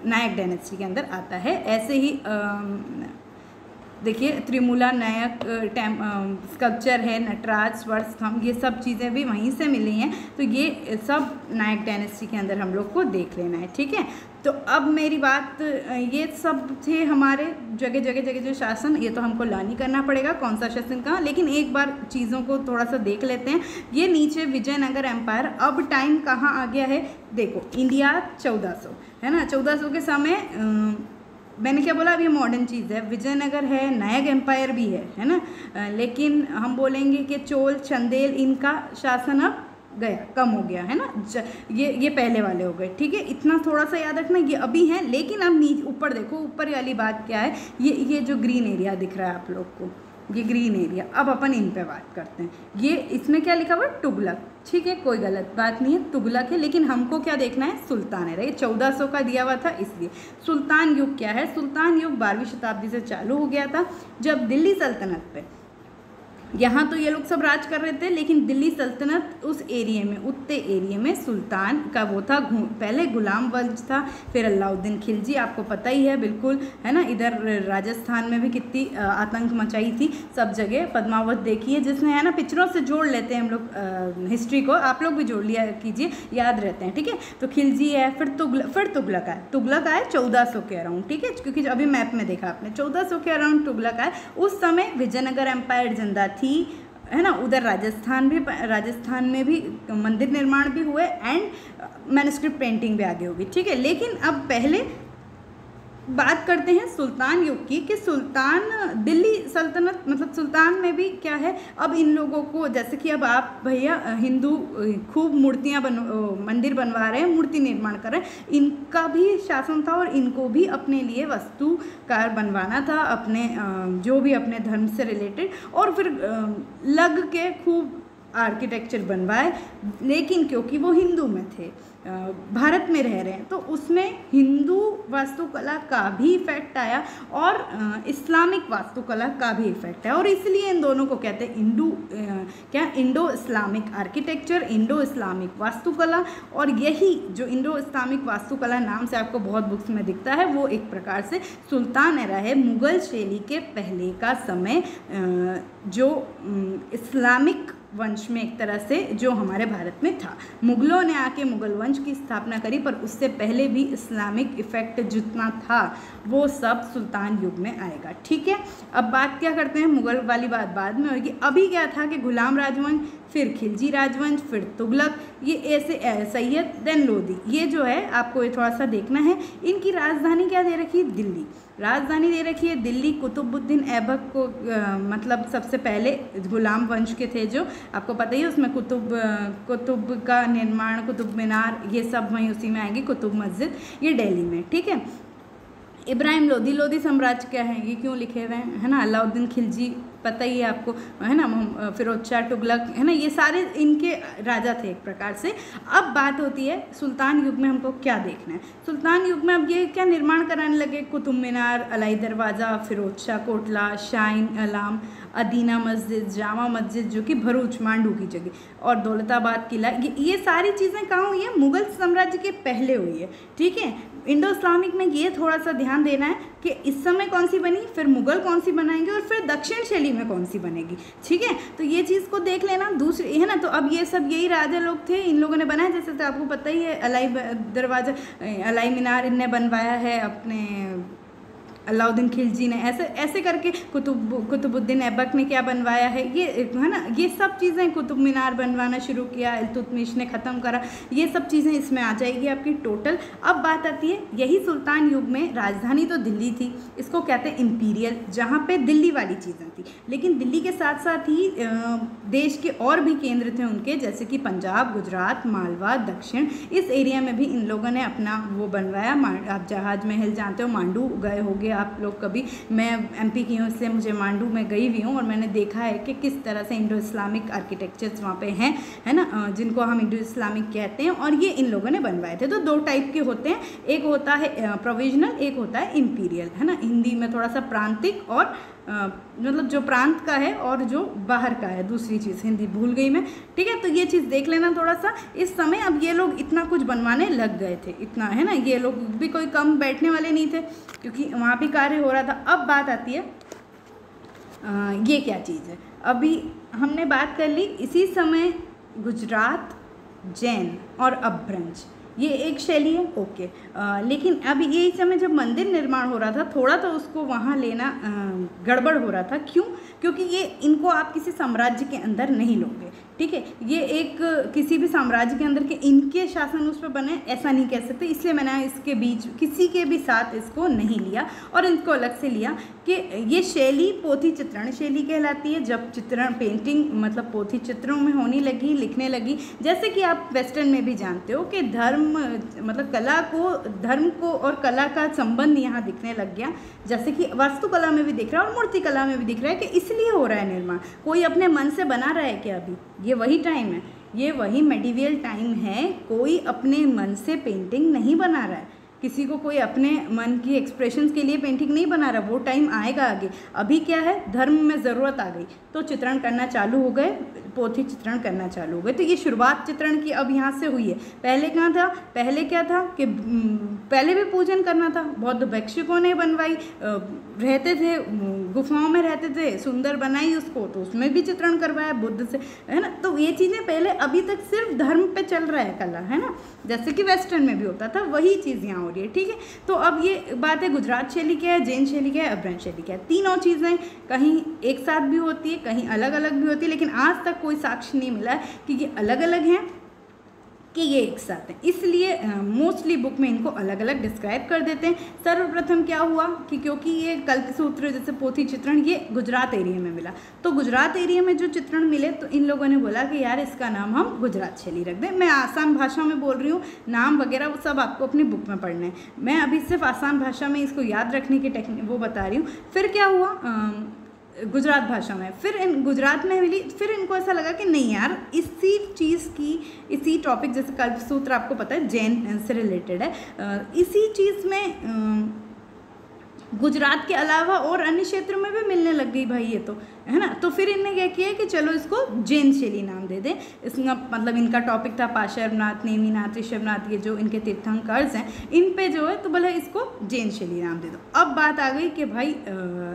नायक डायनेस्टी के अंदर आता है। ऐसे ही देखिए, त्रिमूला नायक टैम स्कल्पचर है, नटराज स्वर स्तंभ ये सब चीज़ें भी वहीं से मिली हैं। तो ये सब नायक डायनेस्टी के अंदर हम लोग को देख लेना है, ठीक है? तो अब मेरी बात ये सब थे हमारे जगह जगह जगह जो शासन। ये तो हमको लर्न ही करना पड़ेगा कौन सा शासन कहाँ। लेकिन एक बार चीज़ों को थोड़ा सा देख लेते हैं। ये नीचे विजयनगर एम्पायर अब टाइम कहाँ आ गया है? देखो इंडिया चौदह है ना? चौदह के समय मैंने क्या बोला? अब ये मॉडर्न चीज़ है। विजयनगर है, नायक एम्पायर भी है है ना? लेकिन हम बोलेंगे कि चोल, चंदेल इनका शासन अब गया, कम हो गया, है ना? ये ये पहले वाले हो गए, ठीक है? इतना थोड़ा सा याद रखना, ये अभी है, लेकिन अब नीचे ऊपर देखो, ऊपर वाली बात क्या है? ये ये जो ग्रीन एरिया दिख रहा है आप लोग को, ये ग्रीन एरिया अब अपन इन पे बात करते हैं। ये, इसमें क्या लिखा हुआ टुगलक ठीक है? कोई गलत बात नहीं है तुगलक है, लेकिन हमको क्या देखना है? सुल्तान है चौदह सौ का दिया हुआ था, इसलिए। सुल्तान युग क्या है? सुल्तान युग बारहवीं शताब्दी से चालू हो गया था, जब दिल्ली सल्तनत पे यहाँ तो ये लोग सब राज कर रहे थे, लेकिन दिल्ली सल्तनत उस एरिए में, उत्ते एरिए में सुल्तान का वो था पहले गुलाम वंश था, फिर अलाउद्दीन खिलजी, आपको पता ही है, बिल्कुल, है ना, इधर राजस्थान में भी कितनी आतंक मचाई थी, सब जगह, पद्मावत देखी है जिसमें, है ना पिक्चरों से जोड़ लेते हैं हम लोग हिस्ट्री को, आप लोग भी जोड़ लिया कीजिए, याद रहते हैं, ठीक है? तो खिलजी है, फिर तुगल, फिर तुगलक आए तुगलक आए चौदह सौ के अराउंड, ठीक है? क्योंकि अभी मैप में देखा आपने, चौदह सौ के अराउंड तुगलक आए, उस समय विजयनगर एम्पायर ज़िंदा थी, है ना? उधर राजस्थान भी, राजस्थान में भी मंदिर निर्माण भी हुए एंड मैनस्क्रिप्ट पेंटिंग भी आगे होगी, ठीक है? लेकिन अब पहले बात करते हैं सुल्तान युग की कि सुल्तान दिल्ली सल्तनत मतलब सुल्तान में भी क्या है? अब इन लोगों को, जैसे कि अब आप भैया, हिंदू, खूब मूर्तियाँ बन मंदिर बनवा रहे हैं, मूर्ति निर्माण कर रहे हैं, इनका भी शासन था और इनको भी अपने लिए वस्तुकार बनवाना था, अपने जो भी अपने धर्म से रिलेटेड और फिर लग के खूब आर्किटेक्चर बनवाए, लेकिन क्योंकि वो हिंदू में थे भारत में रह रहे हैं तो उसमें हिंदू वास्तुकला का भी इफ़ेक्ट आया और इस्लामिक वास्तुकला का भी इफ़ेक्ट है। और इसलिए इन दोनों को कहते हैं इंडू क्या? Indo Islamic architecture Indo Islamic वास्तुकला। और यही जो इंडो इस्लामिक वास्तुकला नाम से आपको बहुत बुक्स में दिखता है, वो एक प्रकार से सुल्तान एरा है, मुग़ल शैली के पहले का समय जो इस्लामिक वंश में एक तरह से जो हमारे भारत में था। मुगलों ने आके मुगल वंश की स्थापना करी, पर उससे पहले भी इस्लामिक इफ़ेक्ट जितना था, वो सब सुल्तान युग में आएगा। ठीक है? अब बात क्या करते हैं? मुगल वाली बात बाद में होगी। अभी क्या था कि गुलाम राजवंश, फिर खिलजी राजवंश, फिर तुगलक, ये ऐसे सैयद देन लोधी। ये जो है, आपको ये थोड़ा सा देखना है। इनकी राजधानी क्या दे रखी? है दिल्ली। राजधानी दे रखी है दिल्ली कुतुबुद्दीन ऐबक को आ, मतलब सबसे पहले गुलाम वंश के थे जो। आपको पता ही है उसमें कुतुब कुतुब का निर्माण कुतुब मीनार ये सब वहीं उसी में आएँगे कुतुब मस्जिद ये दिल्ली में ठीक है? इब्राहिम लोधी लोधी साम्राज्य क्या है? ये क्यों लिखे हुए हैं? है ना अलाउद्दीन खिलजी पता ही है आपको, है ना फिरोज शाह तुगलक, है ना, ये सारे इनके राजा थे एक प्रकार से। अब बात होती है सुल्तान युग में हमको क्या देखना है? सुल्तान युग में अब ये क्या निर्माण कराने लगे? कुतुब मीनार, अलाई दरवाज़ा फिरोज शाह कोटला शाइन अलाम। अदीना मस्जिद जामा मस्जिद जो कि भरूच मांडू की जगह और दौलताबाद किला ये, ये सारी चीज़ें कहाँ हुई है? मुगल साम्राज्य के पहले हुई है ठीक है? इंडो इस्लामिक में ये थोड़ा सा ध्यान देना है कि इस समय कौन सी बनी फिर मुगल कौन सी बनाएँगे और फिर दक्षिण शैली में कौन सी बनेगी ठीक है? तो ये चीज़ को देख लेना। दूसरी है ना? तो अब ये सब यही राजा लोग थे इन लोगों ने बनाया जैसे तो आपको पता ही है अलाई दरवाज़ा अलाई मीनार इनने बनवाया है अपने अलाउद्दीन खिलजी ने ऐसे ऐसे करके कुतुब, कुतुबुद्दीन ऐबक ने क्या बनवाया है? ये, है ना? ये सब चीज़ें कुतुब मीनार बनवाना शुरू किया इल्तुतमिश ने ख़त्म करा। ये सब चीज़ें इसमें आ जाएगी आपकी टोटल। अब बात आती है, यही सुल्तान युग में राजधानी तो दिल्ली थी। इसको कहते हैं इम्पीरियल जहाँ पे दिल्ली वाली चीज़ें थी। लेकिन दिल्ली के साथ साथ ही देश के और भी केंद्र थे उनके, जैसे कि पंजाब, गुजरात, मालवा, दक्षिण। इस एरिया में भी इन लोगों ने अपना वो बनवाया। आप जहाज़ महल जानते हो, मांडू गए हो गए आप लोग कभी, मैं एम पी की हूँ इससे मुझे मांडू में गई हुई हूँ और मैंने देखा है कि किस तरह से इंडो इस्लामिक आर्किटेक्चर्स वहाँ पे हैं, है ना? जिनको हम इंडो इस्लामिक कहते हैं और ये इन लोगों ने बनवाए थे। तो दो टाइप के होते हैं। एक होता है प्रोविजनल एक होता है इम्पीरियल है ना? हिंदी में थोड़ा सा प्रांतिक और मतलब जो प्रांत का है और जो बाहर का है दूसरी चीज़ हिंदी भूल गई मैं। ठीक है तो ये चीज़ देख लेना थोड़ा सा इस समय अब ये लोग इतना कुछ बनवाने लग गए थे इतना है ना? ये लोग भी कोई कम बैठने वाले नहीं थे क्योंकि वहाँ भी कार्य हो रहा था। अब बात आती है आ, ये क्या चीज़ है? अभी हमने बात कर ली इसी समय गुजरात जैन और अभ्रंश ये एक शैली है ओके। आ, लेकिन अब यही समय जब मंदिर निर्माण हो रहा था थोड़ा तो उसको वहाँ लेना गड़बड़ हो रहा था। क्यों? क्योंकि ये इनको आप किसी साम्राज्य के अंदर नहीं लोगे। ठीक है? ये एक, किसी भी साम्राज्य के अंदर के इनके शासन उस पर बने, ऐसा नहीं कह सकते। इसलिए मैंने इसके बीच किसी के भी साथ इसको नहीं लिया और इनको अलग से लिया कि ये शैली पोथी चित्रण शैली कहलाती है। जब चित्रण पेंटिंग मतलब पोथी चित्रों में होने लगी, लिखने लगी। जैसे कि आप वेस्टर्न में भी जानते हो कि धर्म मतलब कला को, धर्म को और कला का संबंध यहाँ दिखने लग गया। जैसे कि वास्तुकला में भी दिख रहा है और मूर्ति कला में भी दिख रहा है कि इसलिए हो रहा है निर्माण। कोई अपने मन से बना रहा है क्या अभी? ये वही टाइम है। ये वही मेडिवियल टाइम है, कोई अपने मन से पेंटिंग नहीं बना रहा है। किसी को कोई अपने मन की एक्सप्रेशंस के लिए पेंटिंग नहीं बना रहा, वो टाइम आएगा आगे। अभी क्या है? धर्म में ज़रूरत आ गई। तो चित्रण करना चालू हो गए पोथी चित्रण करना चालू हो गए। तो ये शुरुआत चित्रण की अब यहाँ से हुई है। पहले कहाँ था? पहले क्या था कि पहले भी पूजन करना था। बौद्ध भिक्षुकों ने बनवाई रहते थे गुफाओं में रहते थे, सुंदर बनाई उसको तो उसमें भी चित्रण करवाया बुद्ध से, है ना? तो ये चीज़ें पहले अभी तक सिर्फ़ धर्म पे चल रहा है कला, है ना? जैसे कि वेस्टर्न में भी होता था, वही चीज़ यहाँ हो रही है, ठीक है? तो अब ये बात है, गुजरात शैली क्या है, जैन शैली क्या है अब्रंश शैली क्या है? तीनों चीज़ें कहीं एक साथ भी होती है, कहीं अलग अलग भी होती है, लेकिन आज तक कोई साक्ष्य नहीं मिला कि ये अलग अलग हैं, कि ये एक साथ हैं। इसलिए मोस्टली बुक में इनको अलग अलग डिस्क्राइब कर देते हैं। सर्वप्रथम क्या हुआ कि क्योंकि ये कल्प सूत्र, जैसे पोथी चित्रण, ये गुजरात एरिया में मिला। तो गुजरात एरिया में जो चित्रण मिले तो इन लोगों ने बोला कि यार इसका नाम हम गुजरात शैली रख दें। मैं आसान भाषा में बोल रही हूँ, नाम वगैरह वो सब आपको अपनी बुक में पढ़ना है। मैं अभी सिर्फ़ आसान भाषा में इसको याद रखने की टेक्निक वो बता रही हूँ। फिर क्या हुआ? गुजरात भाषा में। फिर इन गुजरात में मिली फिर इनको ऐसा लगा कि नहीं यार इसी चीज़ की इसी टॉपिक जैसे कल्पसूत्र आपको पता है जैन से रिलेटेड है। इसी चीज़ में गुजरात के अलावा और अन्य क्षेत्रों में भी मिलने लग गई भाई ये तो है ना? तो फिर इनने क्या किया कि चलो इसको जैन शैली नाम दे दें। इसका मतलब इनका टॉपिक था पाशर्वनाथ नेमीनाथ ऋषभनाथ ये जो इनके तीर्थंकर्स हैं इन पे जो है तो बोला इसको जैन शैली नाम दे दो। अब बात आ गई कि भाई आ,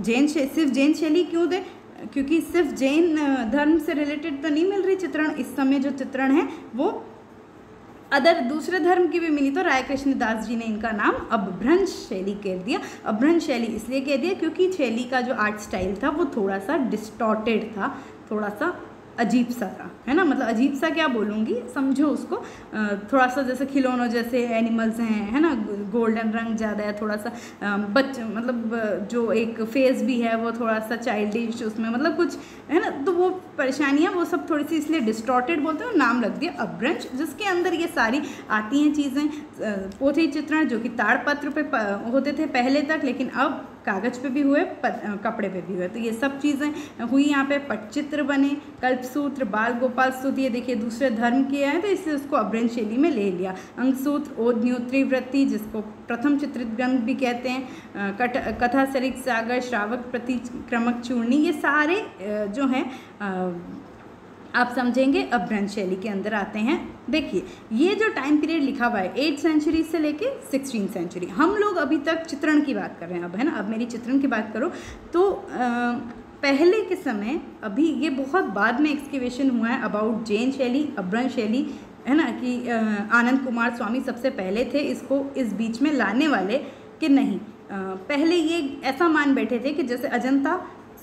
जैन सिर्फ़ जैन शैली क्यों दे? क्योंकि सिर्फ़ जैन धर्म से रिलेटेड तो नहीं मिल रही चित्रण। इस समय जो चित्रण है, वो अदर, दूसरे धर्म की भी मिली तो राय कृष्ण दास जी ने इनका नाम अभ्रंश शैली कह दिया। अभ्रंश शैली इसलिए कह दिया क्योंकि शैली का जो आर्ट स्टाइल था, वो थोड़ा सा डिस्टॉटेड था, थोड़ा सा अजीब सा था, है ना? मतलब अजीब सा क्या बोलूँगी? समझो उसको थोड़ा सा जैसे खिलौनों जैसे एनिमल्स हैं, है ना? गोल्डन रंग ज़्यादा है थोड़ा सा बच मतलब जो एक फेस भी है, वो थोड़ा सा चाइल्डिश उसमें मतलब कुछ, है ना? तो वो परेशानियाँ, वो सब थोड़ी सी इसलिए डिस्टॉर्टेड बोलते हैं नाम लग दिया अब्रंश, जिसके अंदर ये सारी आती हैं चीज़ें पोथी चित्रण जो कि ताड़पत्र पे, होते थे पहले तक, लेकिन अब कागज़ पे भी हुए कपड़े पे भी हुए। तो ये सब चीज़ें हुई यहाँ पे। पटचित्र बने, कल्पसूत्र, बाल गोपाल सूत्र ये देखिए दूसरे धर्म के हैं तो इससे उसको अभ्रंश शैली में ले लिया। अंगसूत्र ओधन्योत्री वृत्ति, जिसको प्रथम चित्रित ग्रंथ भी कहते हैं कट, कथा सरिक सागर, श्रावक, प्रतिक्रमक, चूर्णी, ये सारे जो हैं आप समझेंगे अभ्रंश शैली के अंदर आते हैं। देखिए ये जो टाइम पीरियड लिखा हुआ है एट सेंचुरी से लेके सिक्सटीन सेंचुरी हम लोग अभी तक चित्रण की बात कर रहे हैं अब है ना? अब मेरी चित्रण की बात करो तो आ, पहले के समय अभी ये बहुत बाद में एक्सकेवेशन हुआ है अबाउट जैन शैली अभ्रंश शैली है ना? कि आनंद कुमार स्वामी सबसे पहले थे इसको इस बीच में लाने वाले कि नहीं? पहले ये ऐसा मान बैठे थे कि जैसे अजंता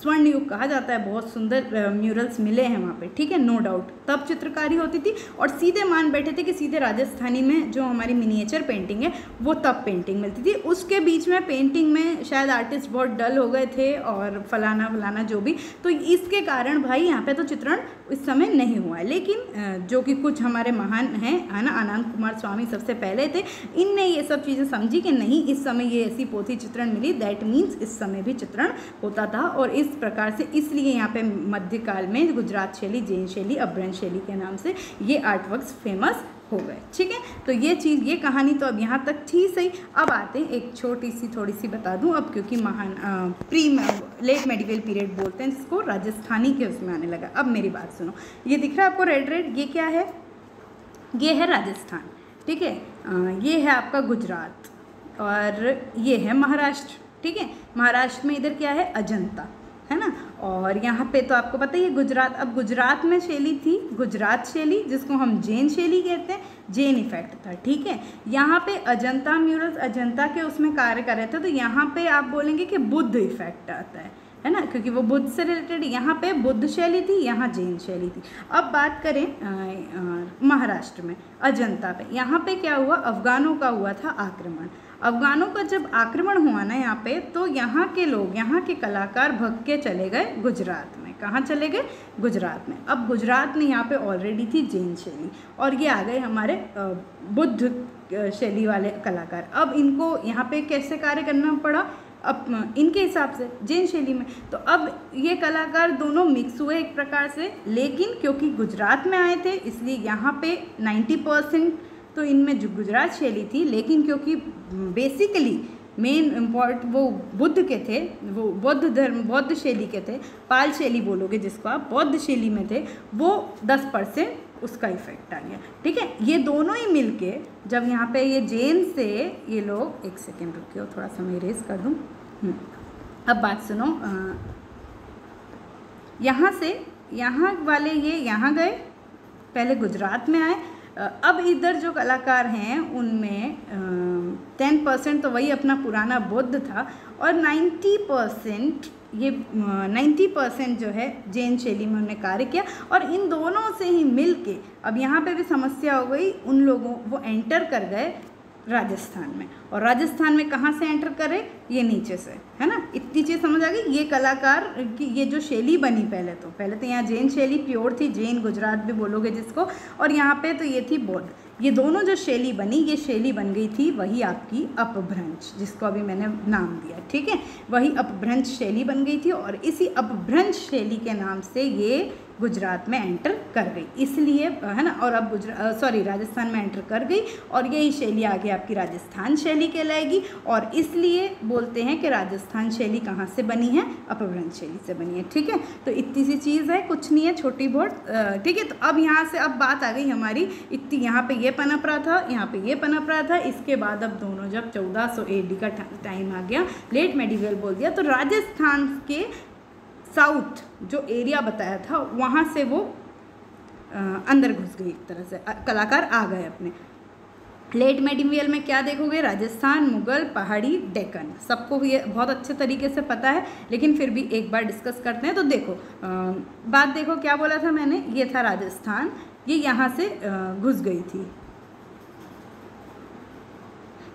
स्वर्ण युग कहा जाता है। बहुत सुंदर म्यूरल्स मिले हैं वहाँ पे, ठीक है? नो डाउट तब चित्रकारी होती थी और सीधे मान बैठे थे कि सीधे राजस्थानी में जो हमारी मिनिएचर पेंटिंग है, वो तब पेंटिंग मिलती थी। उसके बीच में पेंटिंग में शायद आर्टिस्ट बहुत डल हो गए थे और फलाना फलाना जो भी। तो इसके कारण भाई यहाँ पे तो चित्रण इस समय नहीं हुआ। लेकिन जो कि कुछ हमारे महान हैं है ना आनंद कुमार स्वामी सबसे पहले थे, इनने ये सब चीज़ें समझी कि नहीं, इस समय ये ऐसी पोथी चित्रण मिली दैट मीन्स इस समय भी चित्रण होता था और इस प्रकार से इसलिए यहाँ पे मध्यकाल में गुजरात शैली, जैन शैली, अभ्रंश शैली के नाम से ये आर्टवर्क्स फ़ेमस हो गए। ठीक है? तो ये चीज़, ये कहानी तो अब यहाँ तक थी सही। अब आते हैं एक छोटी सी थोड़ी सी बता दूँ अब, क्योंकि महान प्री लेट मेडिकल पीरियड बोलते हैं, जिसको राजस्थानी के उसमें आने लगा। अब मेरी बात सुनो। ये दिख रहा है आपको रेड रेड? ये क्या है? ये है राजस्थान। ठीक है? ये है आपका गुजरात और ये है महाराष्ट्र। ठीक है? महाराष्ट्र में इधर क्या है? अजंता। है ना? और यहाँ पे तो आपको पता ही है, गुजरात, अब गुजरात में शैली थी, गुजरात शैली, जिसको हम जैन शैली कहते हैं, जैन इफ़ेक्ट था, ठीक है? यहाँ पे अजंता म्यूरल्स अजंता के उसमें कार्य कर रहे थे तो यहाँ पे आप बोलेंगे कि बुद्ध इफ़ेक्ट आता है है ना? क्योंकि वो बुद्ध से रिलेटेड यहाँ पे बुद्ध शैली थी, यहाँ जैन शैली थी। अब बात करें महाराष्ट्र में, अजंता पे, यहाँ पे क्या हुआ? अफगानों का हुआ था आक्रमण। अफगानों का जब आक्रमण हुआ ना यहाँ पे तो यहाँ के लोग, यहाँ के कलाकार भग के चले गए गुजरात में। कहाँ चले गए? गुजरात में। अब गुजरात में यहाँ पे ऑलरेडी थी जैन शैली और ये आ गए हमारे बुद्ध शैली वाले कलाकार। अब इनको यहाँ पे कैसे कार्य करना पड़ा? अब इनके हिसाब से, जैन शैली में। तो अब ये कलाकार दोनों मिक्स हुए एक प्रकार से, लेकिन क्योंकि गुजरात में आए थे, इसलिए यहाँ पे 90 परसेंट तो इनमें गुजरात शैली थी लेकिन क्योंकि बेसिकली मेन इम्पॉर्ट वो बुद्ध के थे वो बौद्ध धर्म बौद्ध शैली के थे पाल शैली बोलोगे जिसको आप बौद्ध शैली में थे वो दस परसेंट उसका इफ़ेक्ट आ गया। ठीक है? ये दोनों ही मिलके जब यहाँ पे ये जैन से ये लोग एक सेकेंड रुकियो थोड़ा सा मैं रेस कर दूँ। हम्म, अब बात सुनो यहाँ से यहाँ वाले ये यहाँ गए पहले गुजरात में आए अब इधर जो कलाकार हैं, उनमें टेन परसेंट तो वही अपना पुराना बुद्ध था और नाइन्टी परसेंट ये नाइन्टी परसेंट जो है जैन शैली में उन्होंने कार्य किया और इन दोनों से ही मिल के अब यहाँ पे भी समस्या हो गई, उन लोगों, वो एंटर कर गए राजस्थान में। और राजस्थान में कहाँ से एंटर करे? ये नीचे से, है ना? इतनी चीज़ समझ आ गई? ये कलाकार की ये जो शैली बनी पहले तो। पहले तो यहाँ जैन शैली प्योर थी, जैन गुजरात भी बोलोगे जिसको। और यहाँ पे तो ये थी बौद्ध। ये दोनों जो शैली बनी, ये शैली बन गई थी वही आपकी अपभ्रंश, जिसको अभी मैंने नाम दिया, ठीक है? वही अपभ्रंश शैली बन गई थी और इसी अपभ्रंश शैली के नाम से ये गुजरात में एंटर कर गई। इसलिए, है ना, और अब गुजरात सॉरी राजस्थान में एंटर कर गई और यही शैली आगे आपकी राजस्थान शैली कहलाएगी और इसलिए बोलते हैं कि राजस्थान शैली कहाँ से बनी है? अपभ्रंश शैली से बनी है, ठीक है? तो इतनी सी चीज़ है, कुछ नहीं है, छोटी बहुत ठीक है? तो अब यहाँ से अब बात आ गई हमारी, इतनी, यहाँ पर ये पनप रहा था, यहाँ पर ये पनप रहा था, इसके बाद अब दोनों जब चौदह सौ का टाइम आ गया लेट मेडिवल बोल दिया तो राजस्थान के साउथ जो एरिया बताया था वहाँ से वो अंदर घुस गई एक तरह से। कलाकार आ गए अपने। लेट मेडिवियल में क्या देखोगे? राजस्थान मुगल पहाड़ी डेकन सबको ये बहुत अच्छे तरीके से पता है लेकिन फिर भी एक बार डिस्कस करते हैं तो देखो। आ, बात देखो क्या बोला था मैंने? ये था राजस्थान ये यहाँ से घुस गई थी।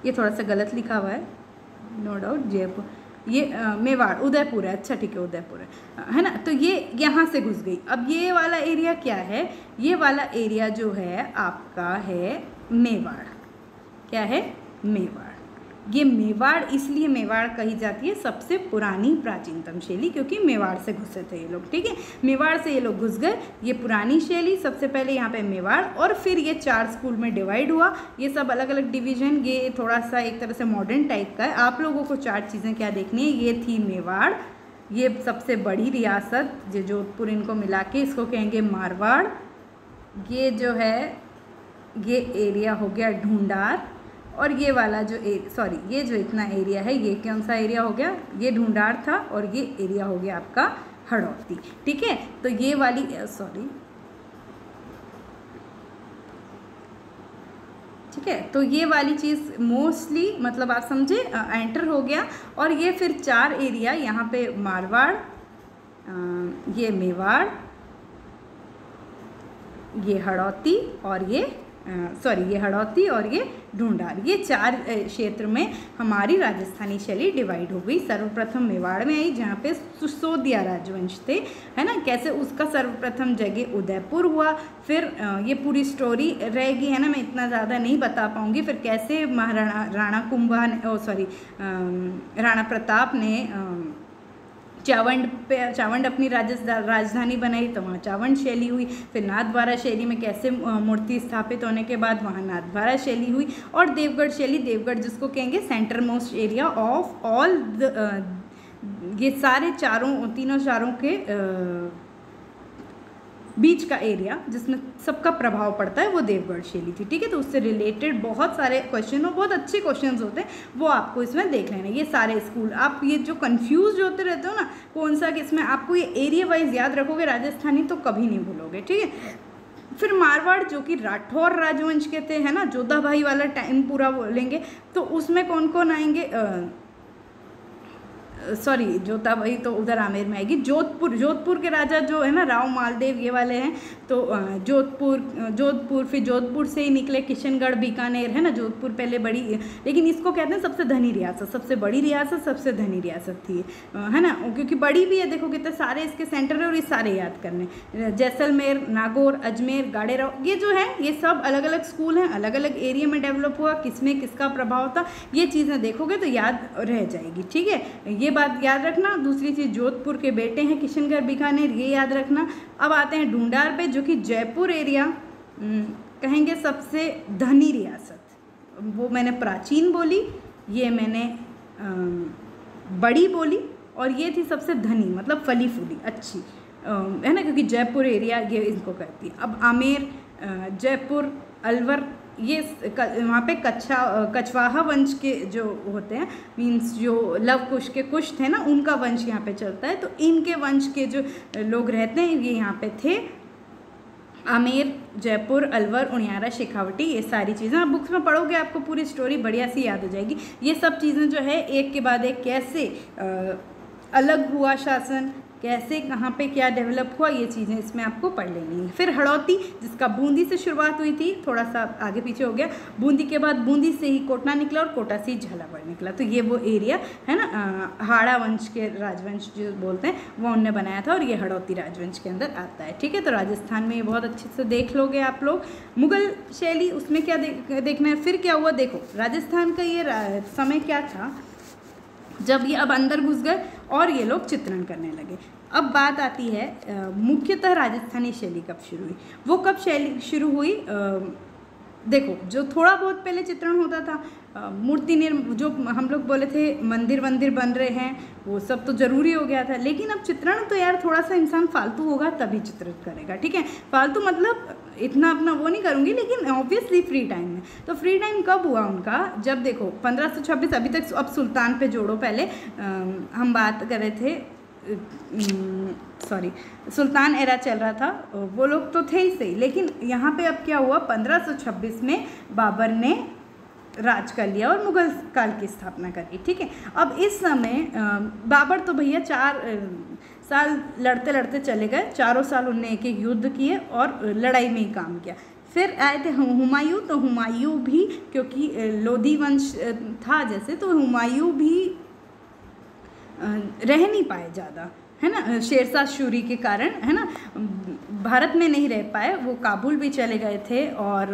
ये थोड़ा सा गलत लिखा हुआ है। No doubt Jaipur. ये मेवाड़, उदयपुर है अच्छा ठीक है, उदयपुर है। है ना? तो ये यहाँ से घुस गई। अब ये वाला एरिया क्या है? ये वाला एरिया जो है, आपका है मेवाड़। क्या है? मेवाड़। ये मेवाड़ इसलिए मेवाड़ कही जाती है सबसे पुरानी प्राचीनतम शैली, क्योंकि मेवाड़ से घुसे थे ये लोग, ठीक है? मेवाड़ से ये लोग घुस गए, ये पुरानी शैली, सबसे पहले यहाँ पे मेवाड़, और फिर ये चार स्कूल में डिवाइड हुआ। ये सब अलग अलग डिवीज़न, ये थोड़ा सा एक तरह से मॉडर्न टाइप का है। आप लोगों को चार चीज़ें क्या देखनी है? ये थी मेवाड़, ये सबसे बड़ी रियासत जो जोधपुर इनको मिला के इसको कहेंगे मारवाड़। ये जो है, ये एरिया हो गया ढूंढार। और ये वाला जो सॉरी ये जो इतना एरिया है, ये कौन सा एरिया हो गया? ये ढूंढार था और ये एरिया हो गया आपका हड़ौती, ठीक है? तो ये वाली सॉरी ठीक है? तो ये वाली चीज़ मोस्टली मतलब आप समझे एंटर हो गया और ये फिर चार एरिया यहाँ पे मारवाड़ ये मेवाड़, ये हड़ौती और ये सॉरी ये हड़ौती और ये ढूंढार। ये चार क्षेत्र में हमारी राजस्थानी शैली डिवाइड हो गई। सर्वप्रथम मेवाड़ में आई, जहाँ पे सुसोदिया राजवंश थे, है ना? कैसे उसका सर्वप्रथम जगह उदयपुर हुआ, फिर ये पूरी स्टोरी रहेगी, है ना? मैं इतना ज़्यादा नहीं बता पाऊँगी। फिर कैसे महाराणा, राणा कुंभा ने सॉरी राणा प्रताप ने चावंड पे चावंड अपनी राजधानी बनाई तो वहाँ चावंड शैली हुई। फिर नाथद्वारा शैली में कैसे मूर्ति स्थापित होने के बाद वहाँ नाथद्वारा शैली हुई और देवगढ़ शैली देवगढ़ जिसको कहेंगे centre most area of all ये सारे चारों तीनों चारों के आ, बीच का एरिया जिसमें सबका प्रभाव पड़ता है वो देवगढ़ शैली थी, ठीक है? तो उससे रिलेटेड बहुत सारे क्वेश्चन और बहुत अच्छे क्वेश्चन होते हैं, वो आपको इसमें देख लेना। ये सारे स्कूल आप ये जो कन्फ्यूज़ होते रहते हो ना, कौन सा किसमें आपको ये एरिया वाइज याद रखोगे, राजस्थानी तो कभी नहीं भूलोगे, ठीक है? फिर मारवाड़, जो कि राठौर राजवंश के थे, है ना? जोधा भाई वाला टाइम पूरा बोलेंगे तो उसमें कौन कौन आएँगे सॉरी, जोता भाई तो उधर आमेर में आएगी। जोधपुर जोधपुर के राजा जो है ना, राव मालदेव ये वाले हैं तो जोधपुर जोधपुर, फिर जोधपुर से ही निकले किशनगढ़, बीकानेर, है ना? जोधपुर पहले बड़ी, लेकिन इसको कहते हैं सबसे धनी रियासत, सबसे बड़ी रियासत, सबसे धनी रियासत थी है ना? क्योंकि बड़ी भी है, देखो कितने सारे इसके सेंटर है और ये सारे याद करने। जैसलमेर, नागौर, अजमेर, गाड़ेराव, ये जो है, ये सब अलग अलग स्कूल हैं अलग अलग एरिया में डेवलप हुआ, किसमें किसका प्रभाव था, ये चीज़ें देखोगे तो याद रह जाएगी, ठीक है? ये बात याद रखना। दूसरी चीज़, जोधपुर के बेटे हैं किशनगढ़ बीकानेर, ये याद रखना। अब आते हैं ढूंढार पे, जो कि जयपुर एरिया। कहेंगे सबसे धनी रियासत। वो मैंने प्राचीन बोली, ये मैंने बड़ी बोली, और ये थी सबसे धनी मतलब फली फूली, अच्छी। है ना, क्योंकि जयपुर एरिया ये इनको कहती है। अब आमेर जयपुर, अलवर ये वहाँ पे कच्छा कछवाहा वंश के जो होते हैं मीन्स जो लव कुश के कुश थे ना उनका वंश यहाँ पे चलता है। तो इनके वंश के जो लोग रहते हैं ये यहाँ पे थे। आमेर जयपुर अलवर उनियारा शेखावटी ये सारी चीज़ें। आप बुक्स में पढ़ोगे आपको पूरी स्टोरी बढ़िया सी याद हो जाएगी। ये सब चीज़ें जो है एक के बाद एक कैसे आ, अलग हुआ शासन कैसे, कहाँ पे क्या डेवलप हुआ, ये चीज़ें इसमें आपको पढ़ लेनी है। फिर हड़ौती, जिसका बूंदी से शुरुआत हुई थी थोड़ा सा आगे पीछे हो गया। बूंदी के बाद बूंदी से ही कोटना निकला और कोटा से ही झालावाड़ निकला। तो ये वो एरिया है ना? हाड़ा वंश के राजवंश जो बोलते हैं, वो उनने बनाया था और ये हड़ौती राजवंश के अंदर आता है। ठीक है? तो राजस्थान में ये बहुत अच्छे से देख लोगे आप लोग। मुगल शैली, उसमें क्या देखना है? फिर क्या हुआ? देखो, राजस्थान का ये समय क्या था? जब ये अब अंदर घुस गए और ये लोग चित्रण करने लगे। अब बात आती है मुख्यतः राजस्थानी शैली कब शुरू हुई? वो कब शैली शुरू हुई? आ, देखो जो थोड़ा बहुत पहले चित्रण होता था मूर्ति निर् जो हम लोग बोले थे मंदिर वंदिर बन रहे हैं वो सब तो ज़रूरी हो गया था। लेकिन अब चित्रण तो यार थोड़ा सा इंसान फालतू होगा तभी चित्रित करेगा ठीक है? फालतू मतलब इतना अपना वो नहीं करूँगी लेकिन ऑब्वियसली फ्री टाइम में। तो फ्री टाइम कब हुआ उनका? जब देखो पंद्रह सौ छब्बीस अभी तक अब सुल्तान पे जोड़ो पहले आ, हम बात कर रहे थे सॉरी सुल्तान एरा चल रहा था वो लोग तो थे ही सही लेकिन यहाँ पे अब क्या हुआ? 1526 में बाबर ने राज कर लिया और मुगल काल की स्थापना करी ठीक है? अब इस समय बाबर तो भैया चार साल लड़ते लड़ते चले गए। चारों साल उनने एक एक युद्ध किए और लड़ाई में ही काम किया। फिर आए थे हुमायूं तो हुमायूं भी, क्योंकि लोधी वंश था जैसे तो हुमायूं भी रह नहीं पाए ज़्यादा, है ना? शेरशाह शूरी के कारण, है ना? भारत में नहीं रह पाए, वो काबुल भी चले गए थे और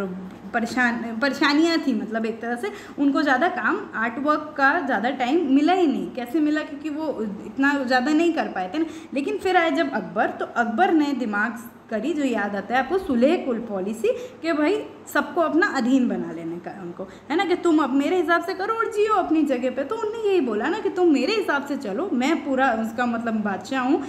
परेशान, परेशानियाँ थी मतलब एक तरह से। उनको ज़्यादा काम आर्ट वर्क का ज़्यादा टाइम मिला ही नहीं। कैसे मिला? क्योंकि वो इतना ज़्यादा नहीं कर पाए थे ना। लेकिन फिर आए जब अकबर तो अकबर ने दिमाग करी, जो याद आता है आपको, सुलह कुल पॉलिसी, कि भाई सबको अपना अधीन बना लेने का उनको। है ना कि तुम अब मेरे हिसाब से करो और जियो अपनी जगह पे। तो उनने यही बोला ना कि तुम मेरे हिसाब से चलो, मैं पूरा उसका मतलब बादशाह हूँ।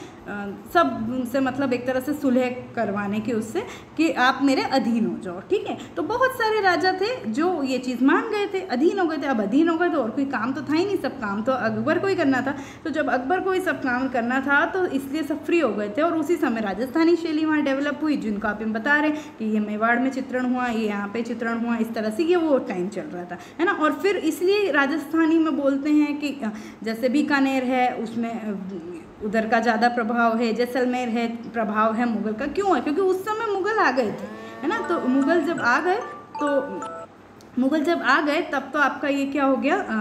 सब उनसे मतलब एक तरह से सुलह करवाने की उससे कि आप मेरे अधीन हो जाओ, ठीक है? तो बहुत सारे राजा थे जो ये चीज़ मान गए थे, अधीन हो गए थे। अब अधीन हो गए तो और कोई काम तो था ही नहीं, सब काम तो अकबर को ही करना था। तो जब अकबर को ही सब काम करना था तो इसलिए सब फ्री हो गए थे और उसी समय राजस्थानी शैली वहाँ डेवलप हुई, जिनको आप बता रहे हैं कि ये मेवाड़ में चित्रण हुआ, ये यहाँ पे चित्रण हुआ इस तरह से ये वो टाइम चल रहा था है ना? और फिर इसलिए राजस्थानी में बोलते हैं कि जैसे बीकानेर है उसमें उधर का ज़्यादा प्रभाव है जैसलमेर है प्रभाव है मुग़ल का क्यों है? क्योंकि उस समय मुग़ल आ गए थे है ना? तो मुग़ल जब आ गए तो मुग़ल जब आ गए तब तो आपका ये क्या हो गया आ,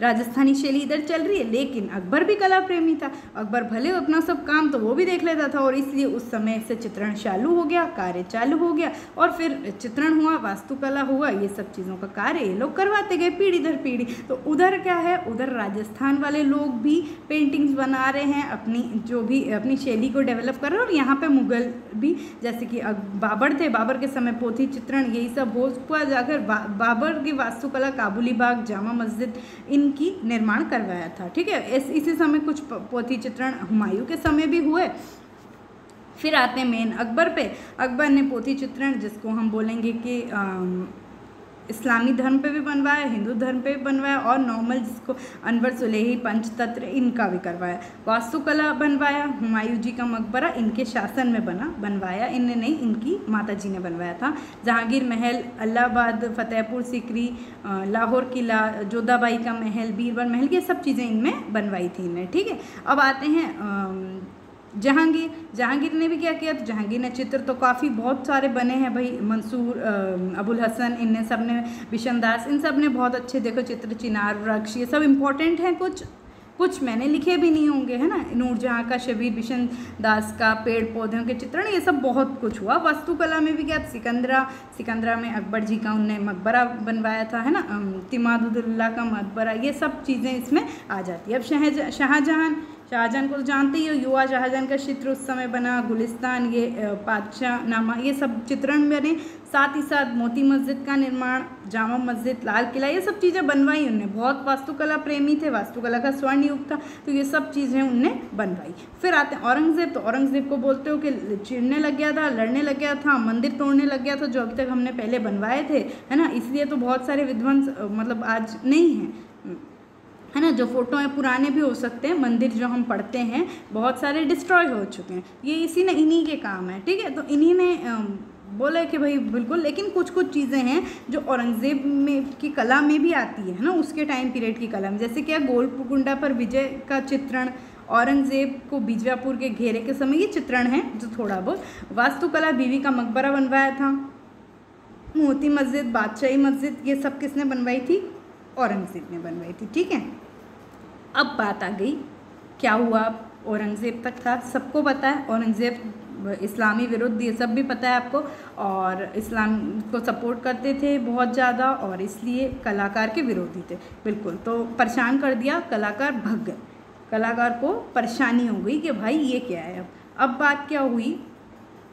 राजस्थानी शैली इधर चल रही है, लेकिन अकबर भी कला प्रेमी था। अकबर भले अपना सब काम तो वो भी देख लेता था, और इसलिए उस समय से चित्रण चालू हो गया, कार्य चालू हो गया, और फिर चित्रण हुआ, वास्तुकला हुआ, ये सब चीज़ों का कार्य ये लोग करवाते गए, पीढ़ी दर पीढ़ी। तो उधर क्या है, उधर राजस्थान वाले लोग भी पेंटिंग्स बना रहे हैं, अपनी, जो भी, अपनी शैली को डेवलप कर रहे हैं, और यहाँ पे मुगल भी, जैसे कि बाबर थे, बाबर के समय पोथी चित्रण, यही सब हो जाकर बाबर की वास्तुकला, काबुली बाग, जामा मस्जिद, इन इनकी निर्माण करवाया था, ठीक है? इस, इसी समय कुछ पोथी चित्रण हुमायूं के समय भी हुए। फिर आते हैं मेन अकबर पे। अकबर ने पोथी चित्रण जिसको हम बोलेंगे कि इस्लामी धर्म पे भी बनवाया, हिंदू धर्म पे भी बनवाया और नॉर्मल जिसको अनवर सुलेही, पंचतंत्र, इनका भी करवाया। वास्तुकला बनवाया हुमायूं जी का मकबरा इनके शासन में बना, बनवाया। इनने नहीं, इनकी माता जी ने बनवाया था। जहांगीर महल अलाहाबाद फतेहपुर, सिकरी लाहौर किला, जोधाबाई का महल, बीरबल महल, ये सब चीज़ें इनमें बनवाई थी इनने, ठीक है? अब आते हैं जहांगीर जहांगीर ने भी क्या किया? तो जहांगीर ने चित्र तो काफ़ी बहुत सारे बने हैं भाई, मंसूर अबुल हसन इन सबने बिशन दास, इन सबने बहुत अच्छे देखो चित्र, चिनार, वृक्ष, ये सब इम्पोर्टेंट हैं कुछ। कुछ मैंने लिखे भी नहीं होंगे, है ना? नूरजहाँ का शबीर बिशन दास का पेड़ पौधों के चित्रण, ये सब बहुत कुछ हुआ। वास्तुकला में भी क्या? सिकंदरा सिकंदरा में अकबर जी का उनने मकबरा बनवाया था, है ना? तिमादुल्ला का मकबरा, ये सब चीज़ें इसमें आ जाती है। अब शाहजहाँ शाहजहां शाहजहां को तो जानते ही हो, युवा शाहजहां का चित्र उस समय बना, गुलिस्तान, ये पातशाह नामा ये सब चित्रण बने। साथ ही साथ मोती मस्जिद का निर्माण, जामा मस्जिद, लाल किला, ये सब चीज़ें बनवाई उनने। बहुत वास्तुकला प्रेमी थे, वास्तुकला का स्वर्ण युग था तो ये सब चीज़ें उनने बनवाई। फिर आते हैं औरंगज़ेब तो औरंगज़ेब को बोलते हो कि चिड़ने लग गया था, लड़ने लग गया था, मंदिर तोड़ने लग गया था, जो अभी तक हमने पहले बनवाए थे, है ना? इसलिए तो बहुत सारे विध्वंस मतलब आज नहीं हैं। है ना? जो फ़ोटो हैं पुराने भी हो सकते हैं, मंदिर जो हम पढ़ते हैं, बहुत सारे डिस्ट्रॉय हो चुके हैं। ये इसी ने इन्हीं के काम है, ठीक है? तो इन्हीं ने बोला कि भाई, बिल्कुल, लेकिन कुछ कुछ चीज़ें हैं जो औरंगज़ेब में, की कला में भी आती है ना? उसके टाइम पीरियड की कला में। जैसे क्या गोलकुंडा पर विजय का चित्रण, औरंगज़ेब को बीजापुर के घेरे के समय ये चित्रण है, जो थोड़ा बहुत। वास्तुकला बीवी का मकबरा बनवाया था। मोती मस्जिद, बादशाही मस्जिद, ये सब किसने बनवाई थी? औरंगज़ेब ने बनवाई थी ठीक है? अब बात आ गई क्या हुआ? औरंगज़ेब तक था सबको पता है औरंगज़ेब इस्लामी विरुद्ध ये सब भी पता है आपको और इस्लाम को सपोर्ट करते थे बहुत ज़्यादा और इसलिए कलाकार के विरोधी थे बिल्कुल। तो परेशान कर दिया कलाकार भग गए। कलाकार को परेशानी हो गई कि भाई ये क्या है अब? अब बात क्या हुई?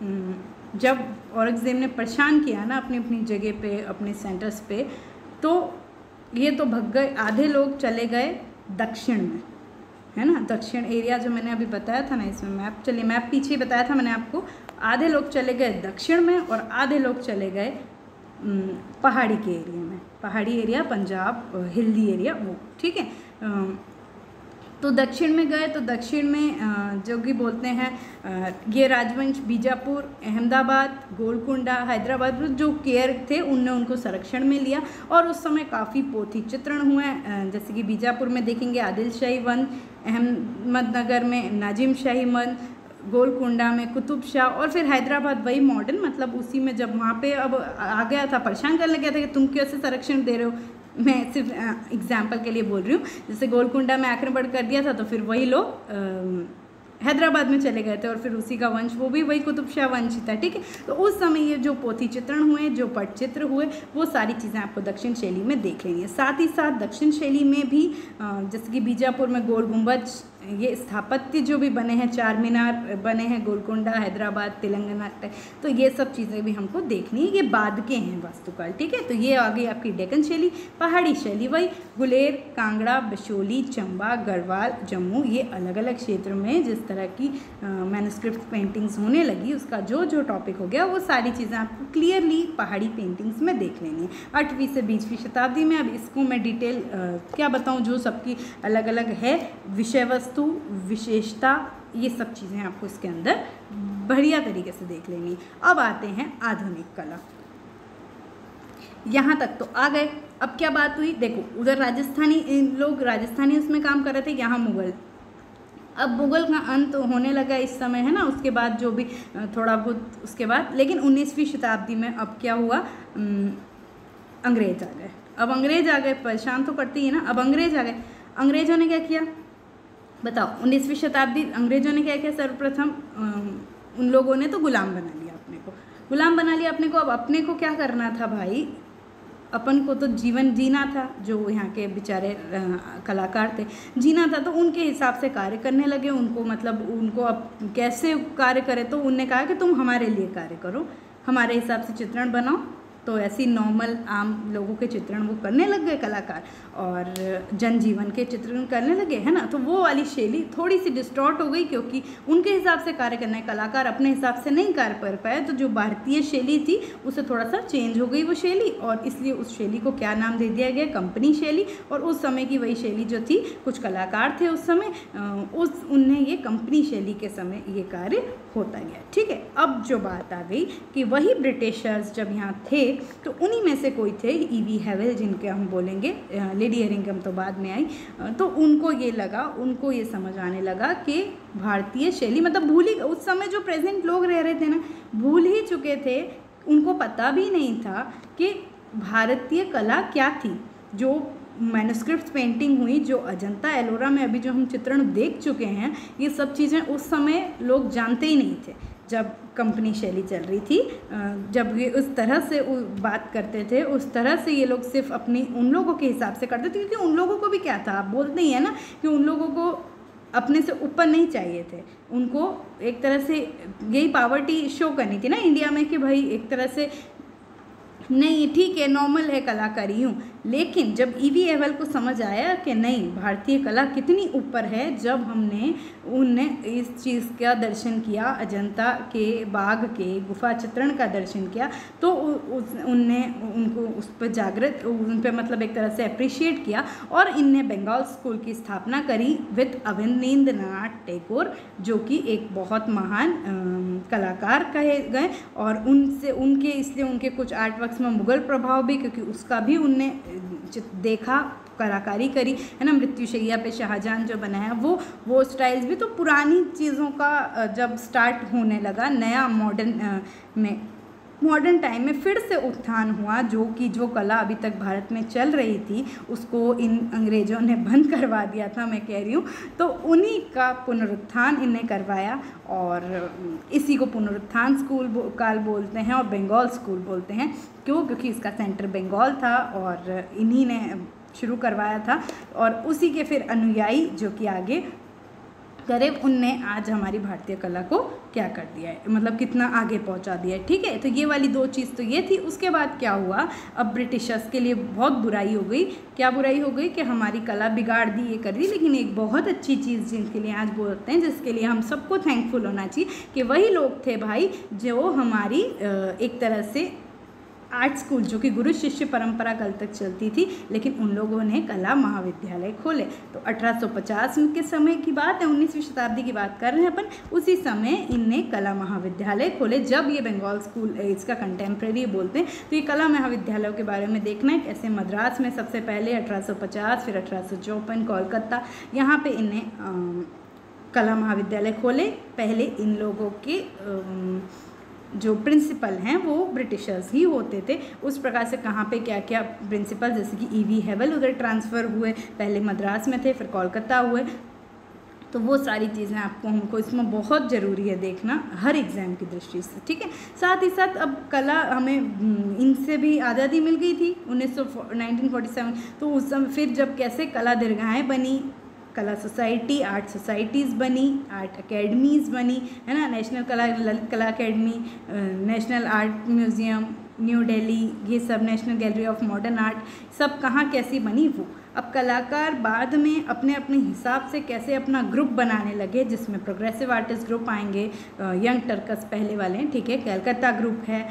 हम्म, जब औरंगज़ेब ने परेशान किया ना अपनी अपनी जगह पे अपने सेंटर्स पे तो ये तो भग गए, आधे लोग चले गए दक्षिण में, है ना? दक्षिण एरिया जो मैंने अभी बताया था ना इसमें मैप चलिए मैप पीछे ही बताया था मैंने आपको, आधे लोग चले गए दक्षिण में और आधे लोग चले गए पहाड़ी के एरिया में। पहाड़ी एरिया पंजाब हिल्दी एरिया वो, ठीक है? तो दक्षिण में गए तो दक्षिण में जो कि बोलते हैं ये राजवंश बीजापुर, अहमदाबाद, गोलकुंडा, हैदराबाद, जो केयर थे, उनने उनको संरक्षण में लिया और उस समय काफ़ी पोथी चित्रण हुए जैसे कि बीजापुर में देखेंगे आदिल शाही वन, अहमदनगर में नाजिम शाही वन, गोलकुंडा में कुतुब शाह और फिर हैदराबाद वही मॉडर्न मतलब उसी में जब वहाँ पे अब आ गया था, परेशान करने गया था कि तुम कैसे संरक्षण दे रहे हो? मैं सिर्फ़ एग्ज़ाम्पल के लिए बोल रही हूँ। जैसे गोलकुंडा में आक्रमण कर दिया था तो फिर वही लोग हैदराबाद में चले गए थे और फिर उसी का वंश, वो भी वही कुतुब शाह वंश था, ठीक है? तो उस समय ये जो पोथी चित्रण हुए, जो पटचित्र हुए, वो सारी चीज़ें आपको दक्षिण शैली में देख लेंगे साथ ही साथ दक्षिण शैली में भी जैसे कि बीजापुर में गोल गुम्बज ये स्थापत्य जो भी बने हैं, चार मीनार बने हैं, गोलकुंडा, हैदराबाद, तेलंगाना तो ये सब चीज़ें भी हमको देखनी है, ये बाद के हैं वास्तुकाल, ठीक है? तो ये आ गई आपकी डेकन शैली, पहाड़ी शैली वही, गुलेर, कांगड़ा, बशोली, चंबा, गढ़वाल, जम्मू, ये अलग अलग क्षेत्र में जिस तरह की मैनुस्क्रिप्ट पेंटिंग्स होने लगी, उसका जो जो टॉपिक हो गया, वो सारी चीज़ें आपको क्लियरली पहाड़ी पेंटिंग्स में देख लेनी है। आठवीं से बीसवीं शताब्दी में, अब इसको मैं डिटेल क्या बताऊँ, जो सबकी अलग अलग है विषय वस्तु वस्तु, विशेषता, ये सब चीज़ें आपको इसके अंदर बढ़िया तरीके से देख लेनी अब आते हैं आधुनिक कला। यहाँ तक तो आ गए। अब क्या बात हुई? देखो, उधर राजस्थानी लोग राजस्थानी उसमें काम कर रहे थे, यहाँ मुग़ल। अब मुग़ल का अंत होने लगा इस समय, है ना? उसके बाद जो भी थोड़ा बहुत उसके बाद, लेकिन 19वीं शताब्दी में अब क्या हुआ? अंग्रेज़ आ गए। अब अंग्रेज़ आ गए, परेशान तो करती है ना? अब अंग्रेज़ आ गए। अंग्रेज़ों ने क्या किया? बताओ उन्नीसवीं शताब्दी अंग्रेज़ों ने क्या किया सर्वप्रथम उन लोगों ने तो गुलाम बना लिया अपने को। गुलाम बना लिया अपने को, अब अपने को क्या करना था भाई? अपन को तो जीवन जीना था, जो यहाँ के बेचारे कलाकार थे। जीना था तो उनके हिसाब से कार्य करने लगे, उनको मतलब उनको अब कैसे कार्य करें तो उनने कहा कि तुम हमारे लिए कार्य करो, हमारे हिसाब से चित्रण बनाओ तो ऐसी नॉर्मल आम लोगों के चित्रण वो करने लग गए कलाकार और जनजीवन के चित्रण करने लगे, है ना? तो वो वाली शैली थोड़ी सी डिस्टॉर्ट हो गई क्योंकि उनके हिसाब से कार्य करना, कलाकार अपने हिसाब से नहीं कार्य कर पाए तो जो भारतीय शैली थी, उसे थोड़ा सा चेंज हो गई वो शैली और इसलिए उस शैली को क्या नाम दे दिया गया? कंपनी शैली और उस समय की वही शैली जो थी, कुछ कलाकार थे उस समय उस, उनने ये कंपनी शैली के समय ये कार्य होता गया ठीक है, अब जो बात आ गई कि वही ब्रिटिशर्स जब यहाँ थे तो उन्हीं में से कोई थे ई वी हैवेल जिनके हम बोलेंगे लेडी हेरिंगम तो बाद में आई तो उनको ये लगा, उनको ये समझ आने लगा कि भारतीय शैली मतलब भूल ही, उस समय जो प्रेजेंट लोग रह रहे थे ना, भूल ही चुके थे। उनको पता भी नहीं था कि भारतीय कला क्या थी, जो मैनुस्क्रिप्ट पेंटिंग हुई जो अजंता एलोरा में अभी जो हम चित्रण देख चुके हैं, ये सब चीज़ें उस समय लोग जानते ही नहीं थे, जब कंपनी शैली चल रही थी। जब ये उस तरह से बात करते थे, उस तरह से ये लोग सिर्फ़ अपनी, उन लोगों के हिसाब से करते थे, क्योंकि उन लोगों को भी क्या था, आप बोलते ही है ना कि उन लोगों को अपने से ऊपर नहीं चाहिए थे। उनको एक तरह से यही पावर्टी शो करनी थी ना इंडिया में कि भाई एक तरह से, नहीं, ठीक है नॉर्मल है कलाकारी हूँ लेकिन जब ई वी एवल को समझ आया कि नहीं, भारतीय कला कितनी ऊपर है, जब हमने उनने इस चीज़ का दर्शन किया, अजंता के बाग के, गुफा चित्रण का दर्शन किया तो उस, उनने उनको उस पर जागृत, उन पर मतलब एक तरह से अप्रिशिएट किया और इनने बंगाल स्कूल की स्थापना करी विद अविंदेंद्रनाथ टैगोर जो कि एक बहुत महान कलाकार कहे गए और उनसे, उनके, इसलिए उनके कुछ आर्ट वर्क्स में मुग़ल प्रभाव भी, क्योंकि उसका भी उनने देखा, कलाकारी करी, है ना मृत्युशैया पे शाहजहां जो बनाया वो वो स्टाइल्स भी तो पुरानी चीज़ों का जब स्टार्ट होने लगा, नया मॉडर्न में। मॉडर्न टाइम में फिर से उत्थान हुआ जो कि जो कला अभी तक भारत में चल रही थी उसको इन अंग्रेज़ों ने बंद करवा दिया था मैं कह रही हूँ। तो उन्हीं का पुनरुत्थान इन्हें करवाया और इसी को पुनरुत्थान स्कूल बो, काल बोलते हैं और बंगाल स्कूल बोलते हैं। क्यों? क्योंकि इसका सेंटर बंगाल था और इन्हीं ने शुरू करवाया था। और उसी के फिर अनुयायी जो कि आगे करे उनने आज हमारी भारतीय कला को क्या कर दिया है? मतलब कितना आगे पहुँचा दिया है, ठीक है? तो ये वाली दो चीज़ तो ये थी। उसके बाद क्या हुआ? अब ब्रिटिशर्स के लिए बहुत बुराई हो गई। क्या बुराई हो गई? कि हमारी कला बिगाड़ दी, ये कर दी। लेकिन एक बहुत अच्छी चीज़ जिनके लिए आज बोलते हैं, जिसके लिए हम सबको थैंकफुल होना चाहिए कि वही लोग थे भाई जो हमारी एक तरह से आर्ट स्कूल, जो कि गुरु शिष्य परंपरा कल तक चलती थी, लेकिन उन लोगों ने कला महाविद्यालय खोले। तो 1850 के समय की बात है 19वीं शताब्दी की बात कर रहे हैं अपन, उसी समय इनने कला महाविद्यालय खोले, जब ये बंगाल स्कूल इसका कंटेम्प्रेरी बोलते हैं तो ये कला महाविद्यालयों के बारे में देखना है, कैसे मद्रास में सबसे पहले अठारह सौ पचास, फिर अठारह कोलकाता, यहाँ पर इन्हें कला महाविद्यालय खोले। पहले इन लोगों के जो प्रिंसिपल हैं वो ब्रिटिशर्स ही होते थे। उस प्रकार से कहाँ पे क्या क्या प्रिंसिपल जैसे कि ई वी हेवल उधर ट्रांसफ़र हुए पहले मद्रास में थे फिर कोलकाता हुए। तो वो सारी चीज़ें आपको हमको इसमें बहुत ज़रूरी है देखना हर एग्ज़ाम की दृष्टि से ठीक है? साथ ही साथ अब कला हमें हम्म, इनसे भी आज़ादी मिल गई थी उन्नीस सौ तो उस समय फिर जब कैसे कला दीर्घाएँ बनी कला सोसाइटी, आर्ट सोसाइटीज़ बनी, आर्ट अकेडमीज़ बनी, है ना? नेशनल कला ललित कला academy national art museum, New Delhi ये सब national gallery of modern art, सब कहाँ कैसी बनी वो? अब कलाकार बाद में अपने अपने हिसाब से कैसे अपना ग्रुप बनाने लगे, जिसमें प्रोग्रेसिव आर्टिस्ट ग्रुप आएँगे यंग टर्कस पहले वाले हैं ठीक है? कलकत्ता ग्रुप है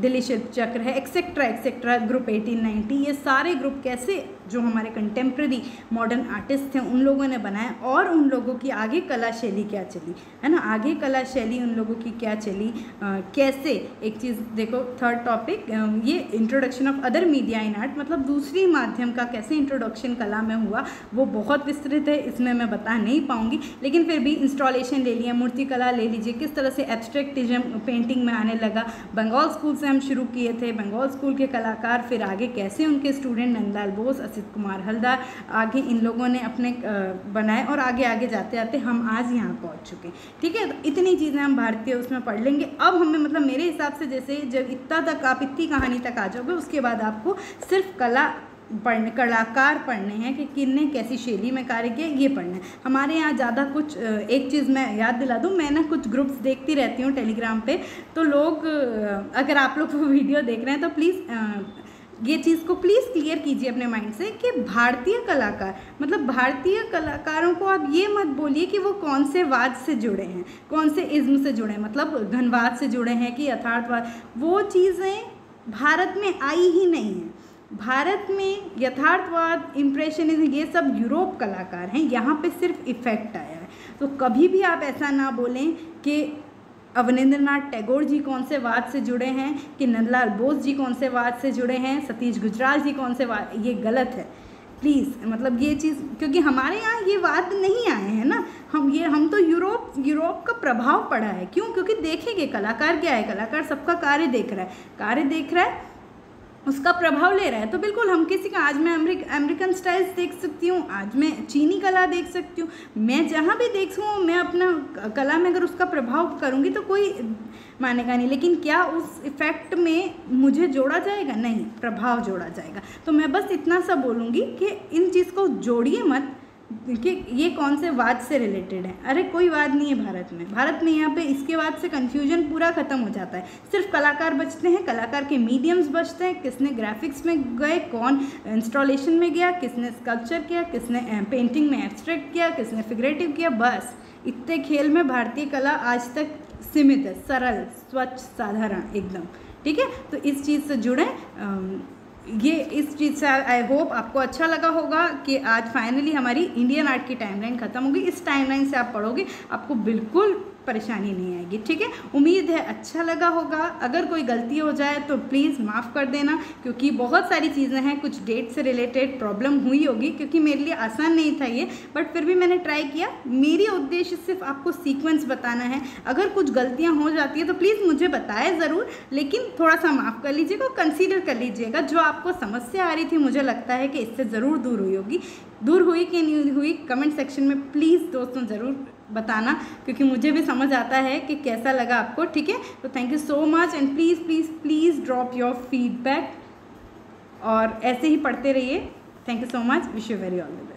दिल्ली शिल्प चक्र है एक्सेट्रा एक्सेट्रा ग्रुप 1890 ये सारे ग्रुप कैसे जो हमारे कंटेम्प्रेरी मॉडर्न आर्टिस्ट थे उन लोगों ने बनाया और उन लोगों की आगे कला शैली क्या चली? है ना? आगे कला शैली उन लोगों की क्या चली? आ, कैसे? एक चीज़ देखो थर्ड टॉपिक ये introduction of other media in art मतलब दूसरी माध्यम का कैसे इंट्रोडक्शन कला में हुआ वो बहुत विस्तृत है इसमें मैं बता नहीं पाऊँगी। लेकिन फिर भी इंस्टॉलेशन ले लिया मूर्ति कला ले लीजिए किस तरह से एब्स्ट्रैक्टिज्म पेंटिंग में आने लगा। बंगाल स्कूल से हम शुरू किए थे बंगाल स्कूल के कलाकार फिर आगे कैसे उनके स्टूडेंट नंदलाल बोस असित कुमार हल्दार, आगे इन लोगों ने अपने बनाए और आगे आगे जाते जाते हम आज यहाँ पहुँच चुके हैं। ठीक है तो इतनी चीज़ें हम भारतीय उसमें पढ़ लेंगे। अब हमें मतलब मेरे हिसाब से जैसे जब इतना तक आप, इतनी कहानी तक आ जाओगे, उसके बाद आपको सिर्फ़ कला पढ़ने कलाकार पढ़ने हैं कि किन्ने कैसी शैली में कार्य किया, ये पढ़ना है। हमारे यहाँ ज़्यादा कुछ एक चीज़ मैं याद दिला दूँ, मैं ना कुछ ग्रुप्स देखती रहती हूँ टेलीग्राम पे तो लोग अगर आप लोग वो वीडियो देख रहे हैं तो प्लीज़ ये चीज़ को प्लीज़ क्लियर कीजिए अपने माइंड से कि भारतीय कलाकार मतलब भारतीय कलाकारों को आप ये मत बोलिए कि वो कौन से वाद से जुड़े हैं, कौन से इज्म से जुड़े हैं मतलब घनवाद से जुड़े हैं कि यथार्थवाद, वो चीज़ें भारत में आई ही नहीं हैं। भारत में यथार्थवाद इम्प्रेशनिज्म ये सब यूरोप कलाकार हैं, यहाँ पे सिर्फ़ इफ़ेक्ट आया है। तो कभी भी आप ऐसा ना बोलें कि अवनिंद्र नाथ टैगोर जी कौन से वाद से जुड़े हैं? कि नंदलाल बोस जी कौन से वाद से जुड़े हैं? सतीश गुजराल जी कौन से वाद, ये गलत है। प्लीज़ मतलब ये चीज़, क्योंकि हमारे यहाँ ये वाद नहीं आए हैं ना। हम ये, हम तो यूरोप यूरोप का प्रभाव पड़ा है। क्यों? क्योंकि देखेंगे, कलाकार क्या है? कलाकार सबका कार्य देख रहा है। कार्य देख रहा है उसका प्रभाव ले रहा है। तो बिल्कुल, हम किसी का, आज मैं अमरिक, अमेरिकन स्टाइल्स देख सकती हूँ, आज मैं चीनी कला देख सकती हूँ। मैं जहाँ भी देख मैं अपना कला में अगर उसका प्रभाव करूँगी तो कोई मानेगा नहीं। लेकिन क्या उस इफ़ेक्ट में मुझे जोड़ा जाएगा? नहीं, प्रभाव जोड़ा जाएगा। तो मैं बस इतना सा बोलूँगी कि इन चीज़ को जोड़िए मत कि ये कौन से वाद से रिलेटेड है? अरे, कोई वाद नहीं है भारत में। भारत में यहाँ पे इसके बाद से कन्फ्यूज़न पूरा ख़त्म हो जाता है। सिर्फ़ कलाकार बचते हैं, कलाकार के मीडियम्स बचते हैं, किसने ग्राफिक्स में गए, कौन इंस्टॉलेशन में गया, किसने स्कल्पचर किया, किसने पेंटिंग में एब्स्ट्रैक्ट किया, किसने फिगरेटिव किया, बस। इतने खेल में भारतीय कला आज तक सीमित है, सरल, स्वच्छ, साधारण, एकदम। ठीक है? तो इस चीज़ से जुड़ें। ये इस चीज़ से आई होप आपको अच्छा लगा होगा कि आज फाइनली हमारी इंडियन आर्ट की टाइमलाइन ख़त्म होगी। इस टाइमलाइन से आप पढ़ोगे, आपको बिल्कुल परेशानी नहीं आएगी, ठीक है? उम्मीद है अच्छा लगा होगा। अगर कोई गलती हो जाए तो प्लीज़ माफ़ कर देना, क्योंकि बहुत सारी चीज़ें हैं, कुछ डेट से रिलेटेड प्रॉब्लम हुई होगी, क्योंकि मेरे लिए आसान नहीं था ये बट फिर भी मैंने ट्राई किया। मेरी उद्देश्य सिर्फ़ आपको सीक्वेंस बताना है। अगर कुछ गलतियाँ हो जाती है तो प्लीज़ मुझे बताए ज़रूर, लेकिन थोड़ा सा माफ़ कर लीजिएगा कंसिडर कर लीजिएगा। जो आपको समस्या आ रही थी, मुझे लगता है कि इससे ज़रूर दूर हुई होगी। दूर हुई कि नहीं हुई कमेंट सेक्शन में प्लीज़ दोस्तों ज़रूर बताना, क्योंकि मुझे भी समझ आता है कि कैसा लगा आपको, ठीक है? तो thank you so much and please please please drop your feedback और ऐसे ही पढ़ते रहिए। Thank you so much wish you very all the best